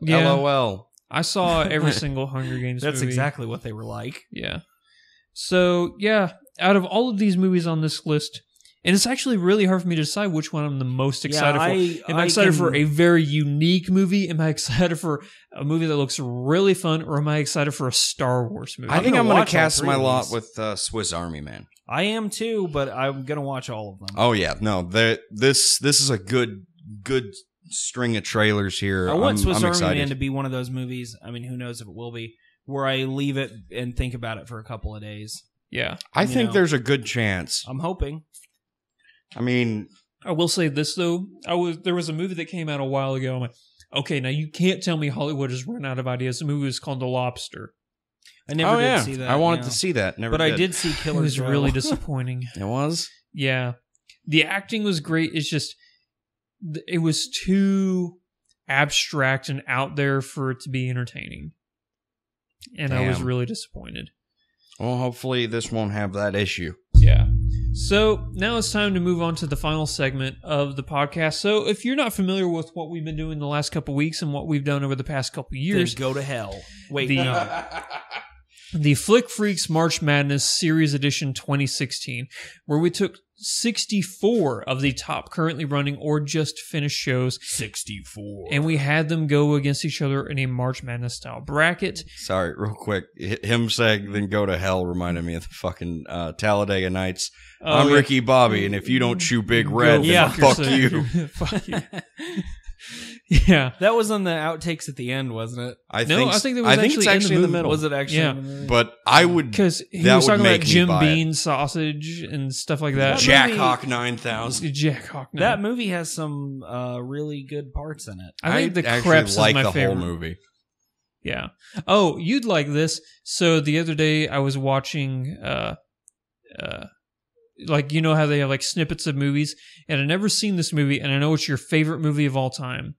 yeah. LOL. I saw every single Hunger Games. That's movie. exactly what they were like. Yeah. So yeah, out of all of these movies on this list, and it's actually really hard for me to decide which one I'm the most excited yeah, for. Am I, I excited can- for a very unique movie? Am I excited for a movie that looks really fun, or am I excited for a Star Wars movie? I think I'm going to cast my of lot with uh, Swiss Army Man. I am too, but I'm gonna watch all of them. Oh yeah, no, the, this this is a good good string of trailers here. I want I'm, Swiss I'm Army excited. Man to be one of those movies. I mean, who knows if it will be, where I leave it and think about it for a couple of days. yeah. I think know. there's a good chance. I'm hoping. I mean, I will say this though. I was there was a movie that came out a while ago. I'm like, okay, now you can't tell me Hollywood has run out of ideas. The movie was called The Lobster. I never oh did yeah, see that. I wanted yeah. to see that. Never, but I did see Killer. It was Joe. really disappointing. It was. Yeah. The acting was great. It's just it was too abstract and out there for it to be entertaining. And I was really disappointed. Well, hopefully this won't have that issue. So now it's time to move on to the final segment of the podcast. So if you're not familiar with what we've been doing the last couple weeks and what we've done over the past couple years, Then go to hell. Wait, The- no. the Flick Freaks March Madness Series Edition 2016, where we took 64 of the top currently running or just finished shows, 64. and we had them go against each other in a March Madness style bracket. Sorry, real quick. Him saying "then go to hell" reminded me of the fucking uh, Talladega Nights. I'm Oh, yeah. Ricky Bobby, and if you don't chew Big Red, Go then Yeah. fuck yourself. you. fuck you. Yeah. that was on the outtakes at the end, wasn't it? I No, think I think it I was think actually it's in the actually in the, middle. Was it actually? Yeah. in the movie? But I would Because he That was would talking about make Jim buy it. Bean sausage and stuff like that. That Jack movie- Hawk nine thousand. Jack Hawk. no. that movie has some uh, really good parts in it. I think the actually Creps like is my the favorite. whole movie. Yeah. Oh, you'd like this. So the other day I was watching uh uh like you know how they have like snippets of movies and I've never seen this movie and I know it's your favorite movie of all time.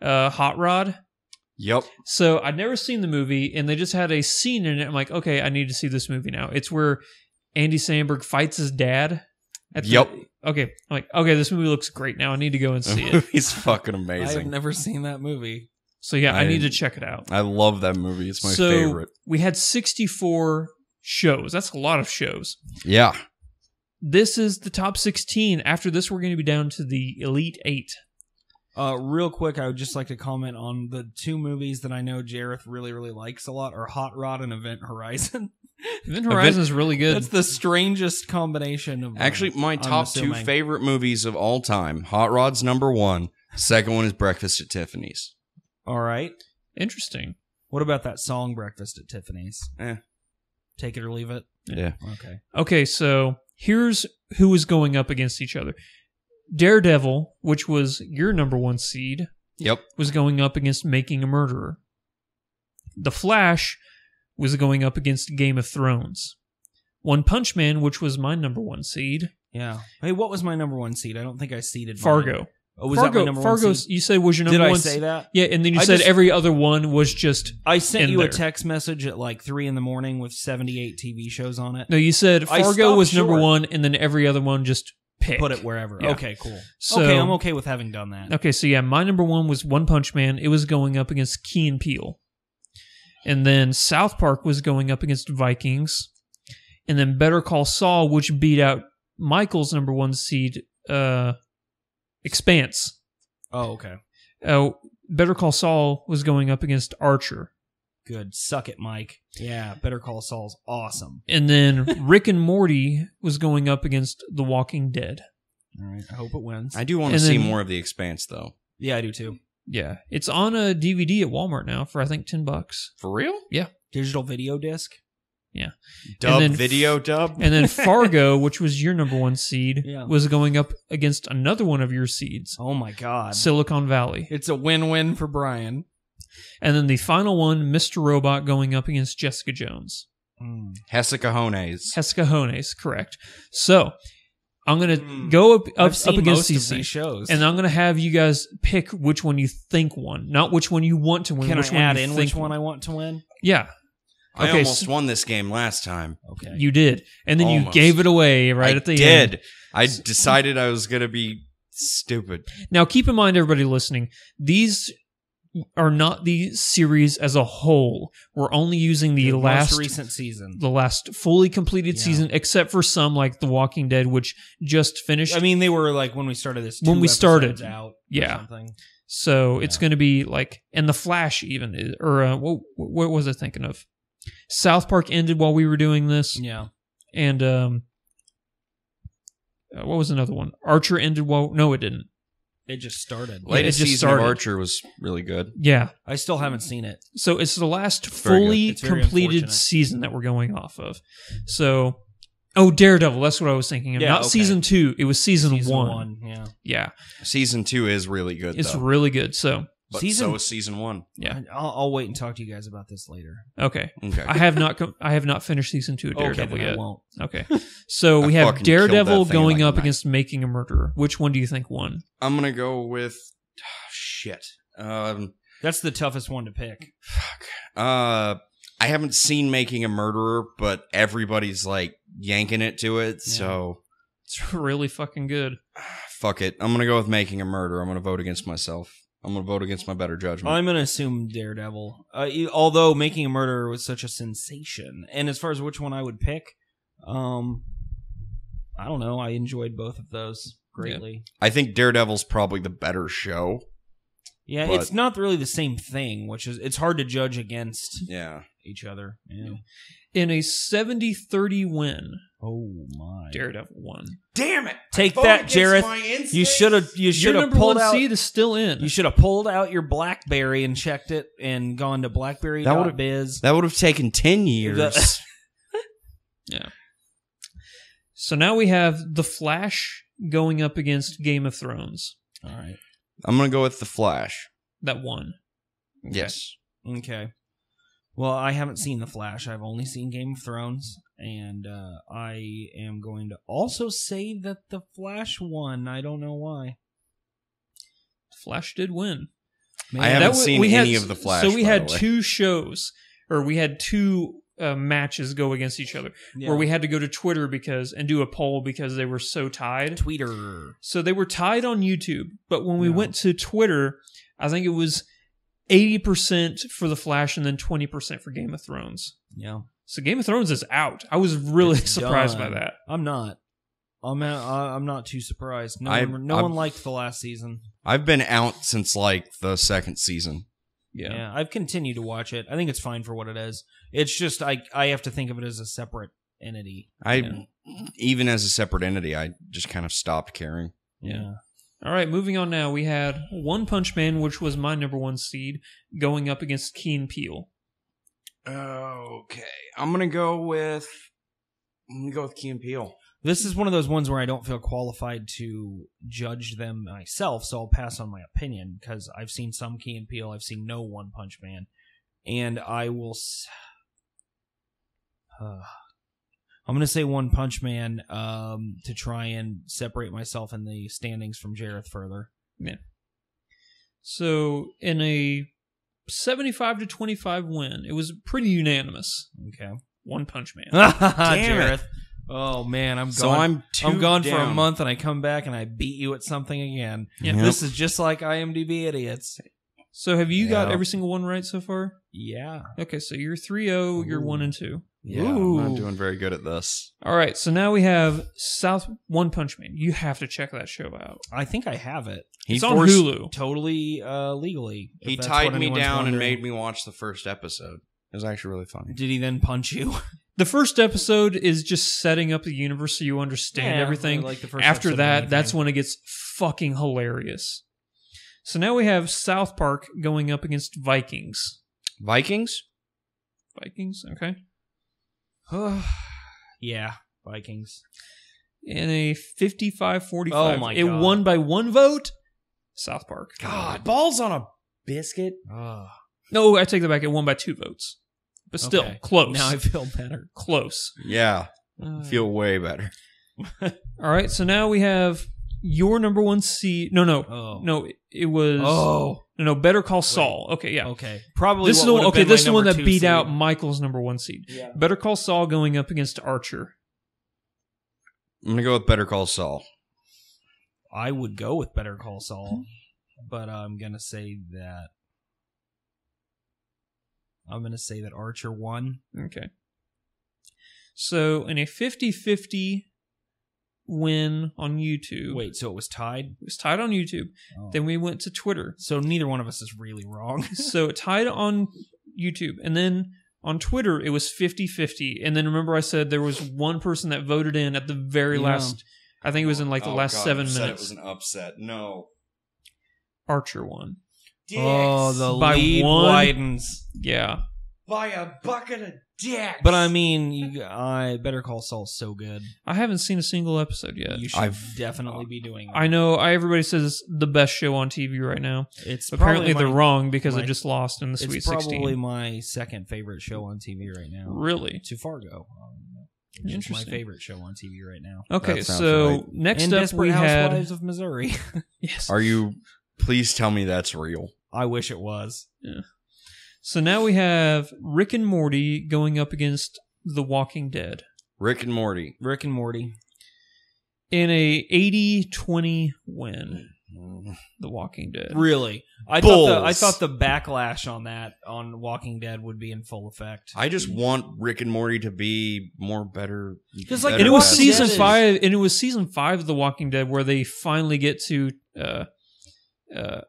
Uh Hot Rod. Yep. So I'd never seen the movie and they just had a scene in it. I'm like, okay, I need to see this movie now. It's where Andy Samberg fights his dad. at the- Yep. okay. I'm like, okay, this movie looks great now. I need to go and see it. He's fucking amazing. I have never seen that movie. So yeah, I, I- need to check it out. I love that movie. It's my so favorite. we had 64 shows. That's a lot of shows. Yeah. This is the top 16. After this, we're going to be down to the Elite Eight. Uh, real quick, I would just like to comment on the two movies that I know Jareth really, really likes a lot are Hot Rod and Event Horizon. Event Horizon is really good. That's the strangest combination of. Actually, my I'm top two favorite movies of all time. Hot Rod's number one. Second one is Breakfast at Tiffany's. All right. Interesting. What about that song "Breakfast at Tiffany's"? Eh. Take it or leave it. Yeah. Okay. Okay, so here's who is going up against each other. Daredevil, which was your number one seed, Yep. was going up against Making a Murderer. The Flash was going up against Game of Thrones. One Punch Man, which was my number one seed, Yeah. Hey, what was my number one seed? I don't think I seeded mine. Fargo. Oh, was Fargo, that my number Fargo, one seed? you said was your number Did I one. say that? Yeah, and then you I said just- every other one was just. I sent in you there. a text message at like three in the morning with seventy-eight TV shows on it. No, you said Fargo stopped was number one, and then every other one just pick. Put it wherever. Yeah. Okay, cool. So- okay, I'm okay with having done that. Okay, so yeah, my number one was One Punch Man. It was going up against Key and Peele. And then South Park was going up against Vikings. And then Better Call Saul, which beat out Michael's number one seed, uh, Expanse. Oh, okay. Oh, Better Call Saul was going up against Archer. Good. Suck it, Mike. Yeah, Better Call Saul's awesome. And then Rick and Morty was going up against The Walking Dead. All right. I hope it wins. I do want to And see then- more of The Expanse, though. yeah, I do too. Yeah, it's on a DVD at Walmart now for I think ten bucks. For real? Yeah. Digital video disc. Dub then- video dub? And then Fargo, which was your number one seed, Yeah. was going up against another one of your seeds, Oh my god. Silicon Valley. it's a win-win for Brian. And then the final one, Mr. Robot, going up against Jessica Jones. Mm. Hesicajones. Hescajones, correct. So I'm gonna Hmm. go up up, I've seen up against most these of these shows. and I'm gonna have you guys pick which one you think won, not which one you want to win. Can which I one add you in think which one won. I want to win? Yeah, I Okay, almost so- won this game last time. Okay. you did, and then you gave it away right I at the did. end. I decided I was going to be stupid. Now, keep in mind, everybody listening, these are not the series as a whole. We're only using the, The last most recent season. the last fully completed Yeah. season, except for some like The Walking Dead, which just finished. I mean, they were like when we started this. When we started. episodes out. or Yeah. something. so it's going to be like, and The Flash even, or uh, what, what was I thinking of? South Park ended while we were doing this, Yeah. and um, uh, what was another one? Archer ended while no, it didn't. It just started. Yeah, Latest it just season started. of Archer was really good. Yeah, I still haven't seen it. So it's the last Very fully It's very completed unfortunate. season that we're going off of. So, oh, Daredevil. That's what I was thinking of. Yeah, Not okay. season two. It was season, Season one. one. Yeah. Yeah, Season two is really good, it's though. really good. So, but season- so is season one. Yeah. I- I'll, I'll wait and talk to you guys about this later. okay, Okay. I have not. Com- I have not finished season two of Daredevil okay, then I won't. Okay, so we have Daredevil that thing in going like up night. against Making a Murderer. Which one do you think won? I'm going to go with. shit. Um, That's the toughest one to pick. fuck. Uh, I haven't seen Making a Murderer, but everybody's like yanking it to it. So It's really fucking good. fuck it. I'm going to go with Making a Murderer. I'm going to vote against myself. I'm going to vote against my better judgment. I'm gonna assume Daredevil. Uh, e- although making a murderer was such a sensation, and as far as which one I would pick, um, I don't know. I enjoyed both of those greatly. I think Daredevil's probably the better show. Yeah, But- it's not really the same thing, which is it's hard to judge against Yeah. each other. Yeah. In a 70-30 win, Oh my! Daredevil won. Damn it! Take that, Jareth. You should have. You Your should have number pulled one out. seed is still in. You should have pulled out your BlackBerry and checked it and gone to That would've- BlackBerry.biz. That would have taken 10 years. Yeah. So now we have The Flash going up against Game of Thrones. All right. I'm going to go with The Flash. That won. Yes. Okay. Well, I haven't seen The Flash. I've only seen Game of Thrones, and uh, I am going to also say that The Flash won. I don't know why. Flash did win. I haven't That seen we had- any of The Flash. So we by had the way. two shows, or we had two uh, matches go against each other, Yeah. where we had to go to Twitter because and do a poll because they were so tied. Twitter. So they were tied on YouTube, but when we Yeah. went to Twitter, I think it was eighty percent for The Flash and then twenty percent for Game of Thrones. Yeah. So Game of Thrones is out. I was really It's surprised done. by that. I'm not. I'm uh, I'm not too surprised. No I- one, no I'm- one liked the last season. I've been out since like the second season. Yeah. Yeah. I've continued to watch it. I think it's fine for what it is. It's just I I have to think of it as a separate entity. I Yeah. even as a separate entity, I just kind of stopped caring. Yeah. All right, moving on now. We had One Punch Man, which was my number one seed, going up against Key and Peele. Okay, I'm gonna go with I'm gonna go with Key and Peele. This is one of those ones where I don't feel qualified to judge them myself, so I'll pass on my opinion because I've seen some Key and Peele, I've seen no One Punch Man, and I will. S- Uh, I'm gonna say One Punch Man um, to try and separate myself in the standings from Jareth further. Yeah. So, in a 75 to 25 win, it was pretty unanimous. Okay, One Punch Man. Jareth. Oh man, I'm gone. So I'm two I'm gone for a month, and I come back and I beat you at something again. Yeah. Yep. This is just like IMDb idiots. So, have you got every single one right so far? Yeah. Okay, so you're 3 0, you're Ooh. 1 and 2. Yeah, I'm not doing very good at this. All right, so now we have South One Punch Man. You have to check that show out. I think I have it. He it's on forced- Hulu. Totally uh, legally. if He that's tied what me anyone's down and wondering. made me watch the first episode. It was actually really funny. Did he then punch you? The first episode is just setting up the universe so you understand Yeah, everything. like the first After episode of that, anything. that's when it gets fucking hilarious. So now we have South Park going up against Vikings. Vikings? Vikings, okay. yeah, Vikings. In a 55 45. Oh my it God. won by one vote. South Park. God, balls on a biscuit. Oh, No, I take that back. It won by two votes. But still, Okay. close. now I feel better. close. Yeah, Uh, feel way better. all right, so now we have your number one seed. No, no. Oh, No, it- it was. Oh, No, no, Better Call Saul. Okay, yeah. okay. Probably This is the one. Okay, this is the one that beat seed. out Michael's number one seed. Yeah. Better Call Saul going up against Archer. I'm gonna go with Better Call Saul. I would go with Better Call Saul, but I'm gonna say that. I'm gonna say that Archer won. Okay. So in a 50-50 win on YouTube, Wait, so it was tied. it was tied on YouTube. Oh. Then we went to Twitter. So neither one of us is really wrong. so it tied on YouTube, and then on Twitter it was 50-50. And then remember I said there was one person that voted in at the very Yeah. last. I think it was in like the Oh, last God, seven minutes. It was an upset. No. Archer won. oh, the By lead one- widens. Yeah. By a bucket of dicks. But I mean, you, I Better Call Saul's so good. I haven't seen a single episode yet. You should I've- definitely be doing. I know I, everybody says it's the best show on TV right now. It's Apparently probably they're wrong because my- it just lost in the Sweet It's probably 16. my second favorite show on TV right now. Really? To Fargo. Um, which is my Interesting. favorite show on TV right now. Okay, so right. next and up Desperate we had Housewives of Missouri. yes. Are you? Please tell me that's real. I wish it was. So now we have Rick and Morty going up against The Walking Dead Rick and Morty. Rick and Morty. in a 80-20 win. The Walking Dead. Really, I thought the, I thought the backlash on that on Walking Dead would be in full effect. I just want Rick and Morty to be more better. 'Cause, like, better it was than- season Dead is- five, and it was season five of The Walking Dead where they finally get to uh, uh,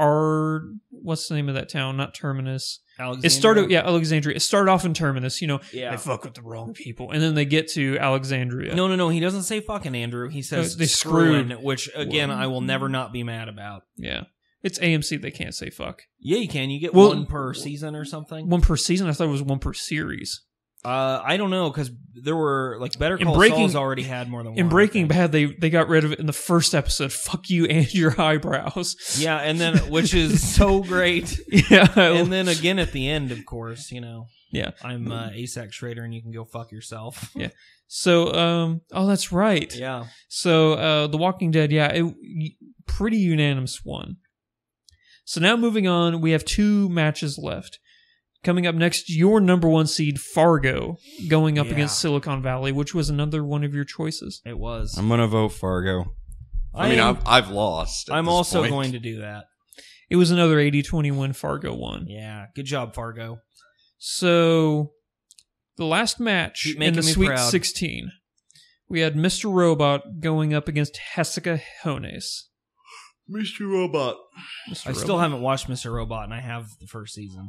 our what's the name of that town? Not Terminus. It started, yeah, Alexandria. It started off in Terminus. You know, yeah. they fuck with the wrong people, and then they get to Alexandria. No, no, no. He doesn't say fucking Andrew. He says Uh, they screwing, screwed. which again I will never not be mad about. yeah, it's AMC. They can't say fuck. Yeah, you can. You get Well- one per season or something. One per season. I thought it was one per series. Uh, I don't know because there were like Better In Call Breaking- Saul's already had more than one. In Breaking. Bad, they they got rid of it in the first episode. Fuck you and your eyebrows. Yeah, and then which is so great. yeah, And then again at the end, of course, you know. Yeah. I'm uh, Asac Schrader, and you can go fuck yourself. Yeah. So um. Oh, that's right. Yeah. So uh, The Walking Dead, yeah, it, pretty unanimous one. So now moving on, we have two matches left. Coming up next, your number one seed Fargo going up Yeah. against Silicon Valley, which was another one of your choices. It was. I'm gonna vote Fargo. I, mean, am- I've, I've lost. at I'm this also point. going to do that. It was another 80-20 win Fargo won. Yeah. Good job, Fargo. So the last match in the Sweet proud. 16 we had Mr. Robot going up against Jessica Jones. Mr. Robot. Mr. I still haven't watched Mr. Robot, and I have the first season.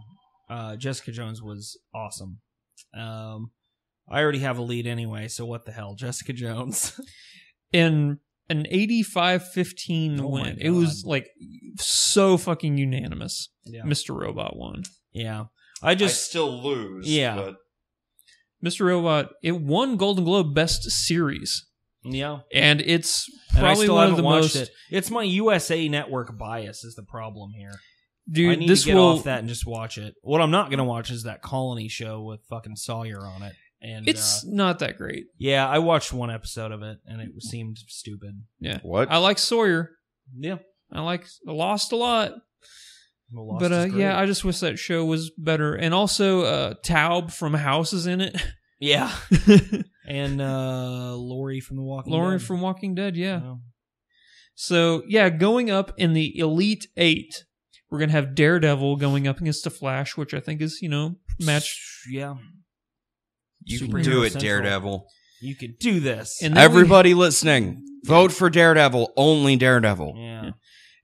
Uh, Jessica Jones was awesome. Um, I already have a lead anyway, so what the hell, Jessica Jones? in an 85-15 Oh win. It was like so fucking unanimous. yeah, Mr. Robot won. yeah. I just I still lose. Yeah. but Mr. Robot it won Golden Globe Best Series, yeah. and it's And I probably still one of haven't the watched most. it. It's my USA Network bias is the problem here. Dude, I need this to get will. off that and just watch it. What I'm not gonna watch is that Colony show with fucking Sawyer on it. And It's uh, not that great. yeah, I watched one episode of it and it seemed stupid. Yeah. What? I like Sawyer. Yeah, I like Lost a lot. Well, Lost but uh, yeah, I just wish that show was better. And also, uh, Taub from House is in it. yeah, and uh Lori from The Walking Lauren Dead. from Walking Dead, yeah. You know? So yeah, going up in the Elite Eight, we're gonna have Daredevil going up against the Flash, which I think is you know match. Yeah, you can do it, Central. Daredevil. you can do this. And then we- Everybody listening, vote for Daredevil. Only Daredevil. yeah,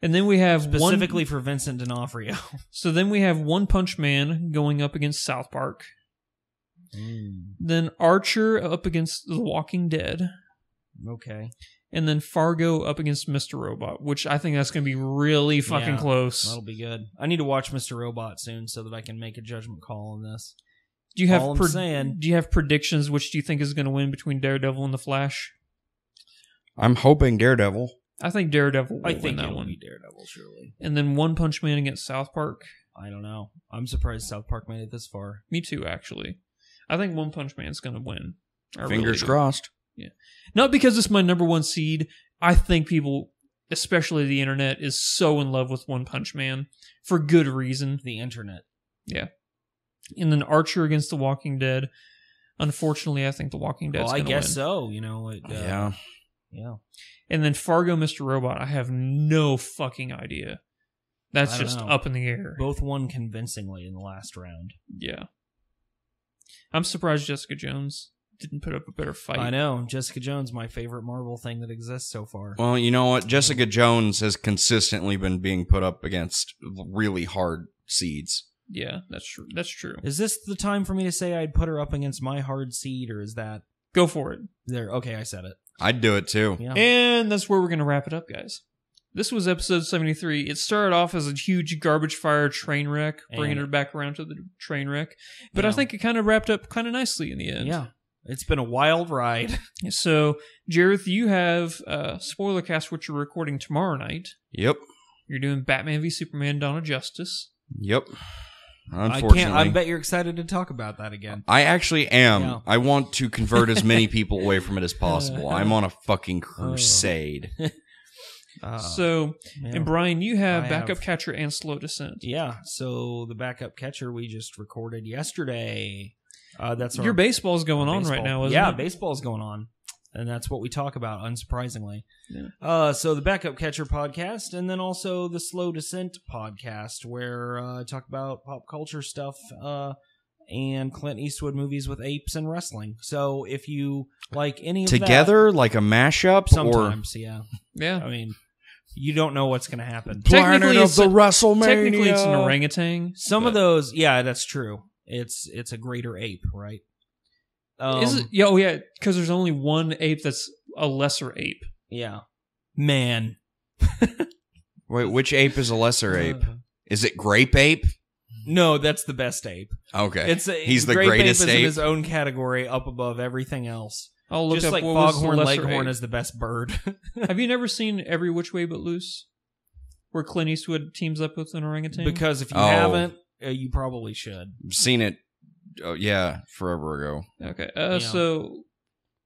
and then we have specifically one. for Vincent D'Onofrio. So then we have One Punch Man going up against South Park. Mm. Then Archer up against The Walking Dead. Okay, And then Fargo up against Mr. Robot, which I think that's going to be really fucking Yeah, close. that'll be good. I need to watch Mr. Robot soon so that I can make a judgment call on this. Do you have all I'm pred- saying. Do you have predictions? Which do you think is going to win between Daredevil and the Flash? I'm hoping Daredevil. I think Daredevil will I win think that it will one. be Daredevil, surely. And then One Punch Man against South Park. I don't know. I'm surprised South Park made it this far. Me too, actually. I think One Punch Man's going to win. I really Fingers do. crossed. Not because it's my number one seed. I think people, especially the internet, is so in love with One Punch Man for good reason. The internet. Yeah. And then Archer against The Walking Dead. Unfortunately, I think The Walking Dead. well, I going guess win. so. You know, it, uh, yeah. yeah. And then Fargo, Mr. Robot. I have no fucking idea. That's just know. up in the air. Both won convincingly in the last round. Yeah. I'm surprised Jessica Jones didn't put up a better fight. I know. Jessica Jones, my favorite Marvel thing that exists so far. Well, you know what? Jessica Jones has consistently been being put up against really hard seeds. Yeah, that's true. That's true. Is this the time for me to say I'd put her up against my hard seed, or is that Go for it. there? Okay, I said it. I'd do it too. Yeah. And that's where we're going to wrap it up, guys. This was episode 73. It started off as a huge garbage fire train wreck, bringing And- it back around to the train wreck. But I think it kind of wrapped up kind of nicely in the end. Yeah. It's been a wild ride. So, Jareth, you have uh, spoiler cast, which you're recording tomorrow night. Yep. You're doing Batman v Superman: Dawn of Justice. Yep. I Unfortunately. can't. I bet you're excited to talk about that again. I actually am. Yeah. I want to convert as many people away from it as possible. I'm on a fucking crusade. Uh, so, yeah. and Brian, you have I backup have- catcher and slow descent. yeah. So the backup catcher we just recorded yesterday. Uh, that's our, Your baseball's going our on right now, isn't it? yeah, baseball's going on, and that's what we talk about. Unsurprisingly. Yeah. Uh, so the backup catcher podcast, and then also the slow descent podcast, where uh, I talk about pop culture stuff. Uh, and Clint Eastwood movies with apes and wrestling. So if you like any of that- Together, like a mashup, or sometimes, yeah. yeah. I mean, you don't know what's going to happen. Technically, Planet of it's the a- WrestleMania. Technically, it's an orangutan. Some but- of those, yeah, that's true. It's it's a greater ape, right? Um, is it? Yeah, oh yeah, because there's only one ape that's a lesser ape. Yeah, man. Wait, which ape is a lesser ape? Uh, Is it grape ape? no, that's the best ape. Okay. It's a, He's the Grape greatest ape. Is in his own category, up above everything else. I'll look Just up like what was the Foghorn Leghorn ape. is the best bird. Have you never seen Every Which Way But Loose, where Clint Eastwood teams up with an orangutan? because if you Oh. haven't, uh, you probably should. Seen it. Oh, yeah, forever ago. okay, uh, Yeah. so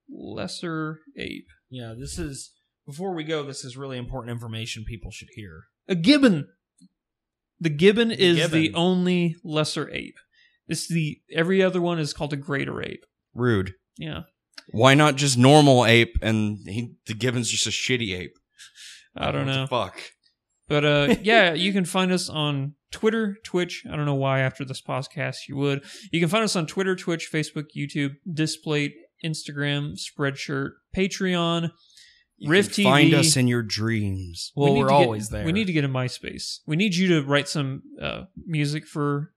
lesser ape, Yeah, this is before we go. This is really important information people should hear. a gibbon. The gibbon is the gibbon. only lesser ape. It's the every other one is called a greater ape. Rude. Yeah, Why not just normal ape and he, the gibbon's just a shitty ape? I don't What the know. fuck. But uh, yeah, you can find us on Twitter, Twitch. I don't know why after this podcast you would. You can find us on Twitter, Twitch, Facebook, YouTube, Displate, Instagram, Spreadshirt, Patreon. You Riff can Find us in your dreams. Well, we we're to get- always there. We need to get a MySpace. We need you to write some uh, music for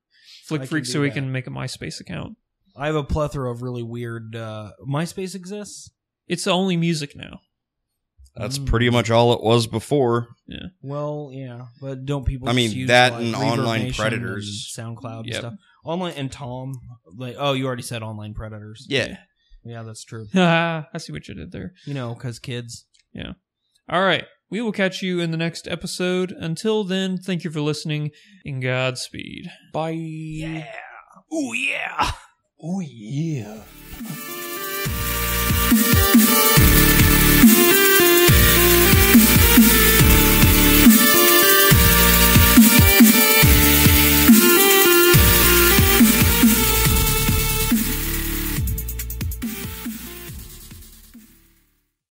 Flick I Freak so do we that. can make a MySpace account. I have a plethora of really weird. Uh, MySpace exists. It's only music now. That's Mm. pretty much all it was before. Yeah. Well, yeah, but don't people? I just mean, use, that like, and Reverb online Nation predators. and SoundCloud, and stuff. Online and Tom, like, oh, you already said online predators. Yeah. yeah, that's true. I see what you did there. You know, because kids. Yeah. All right. We will catch you in the next episode. Until then, thank you for listening and Godspeed. Bye. Yeah. Oh yeah. Oh yeah.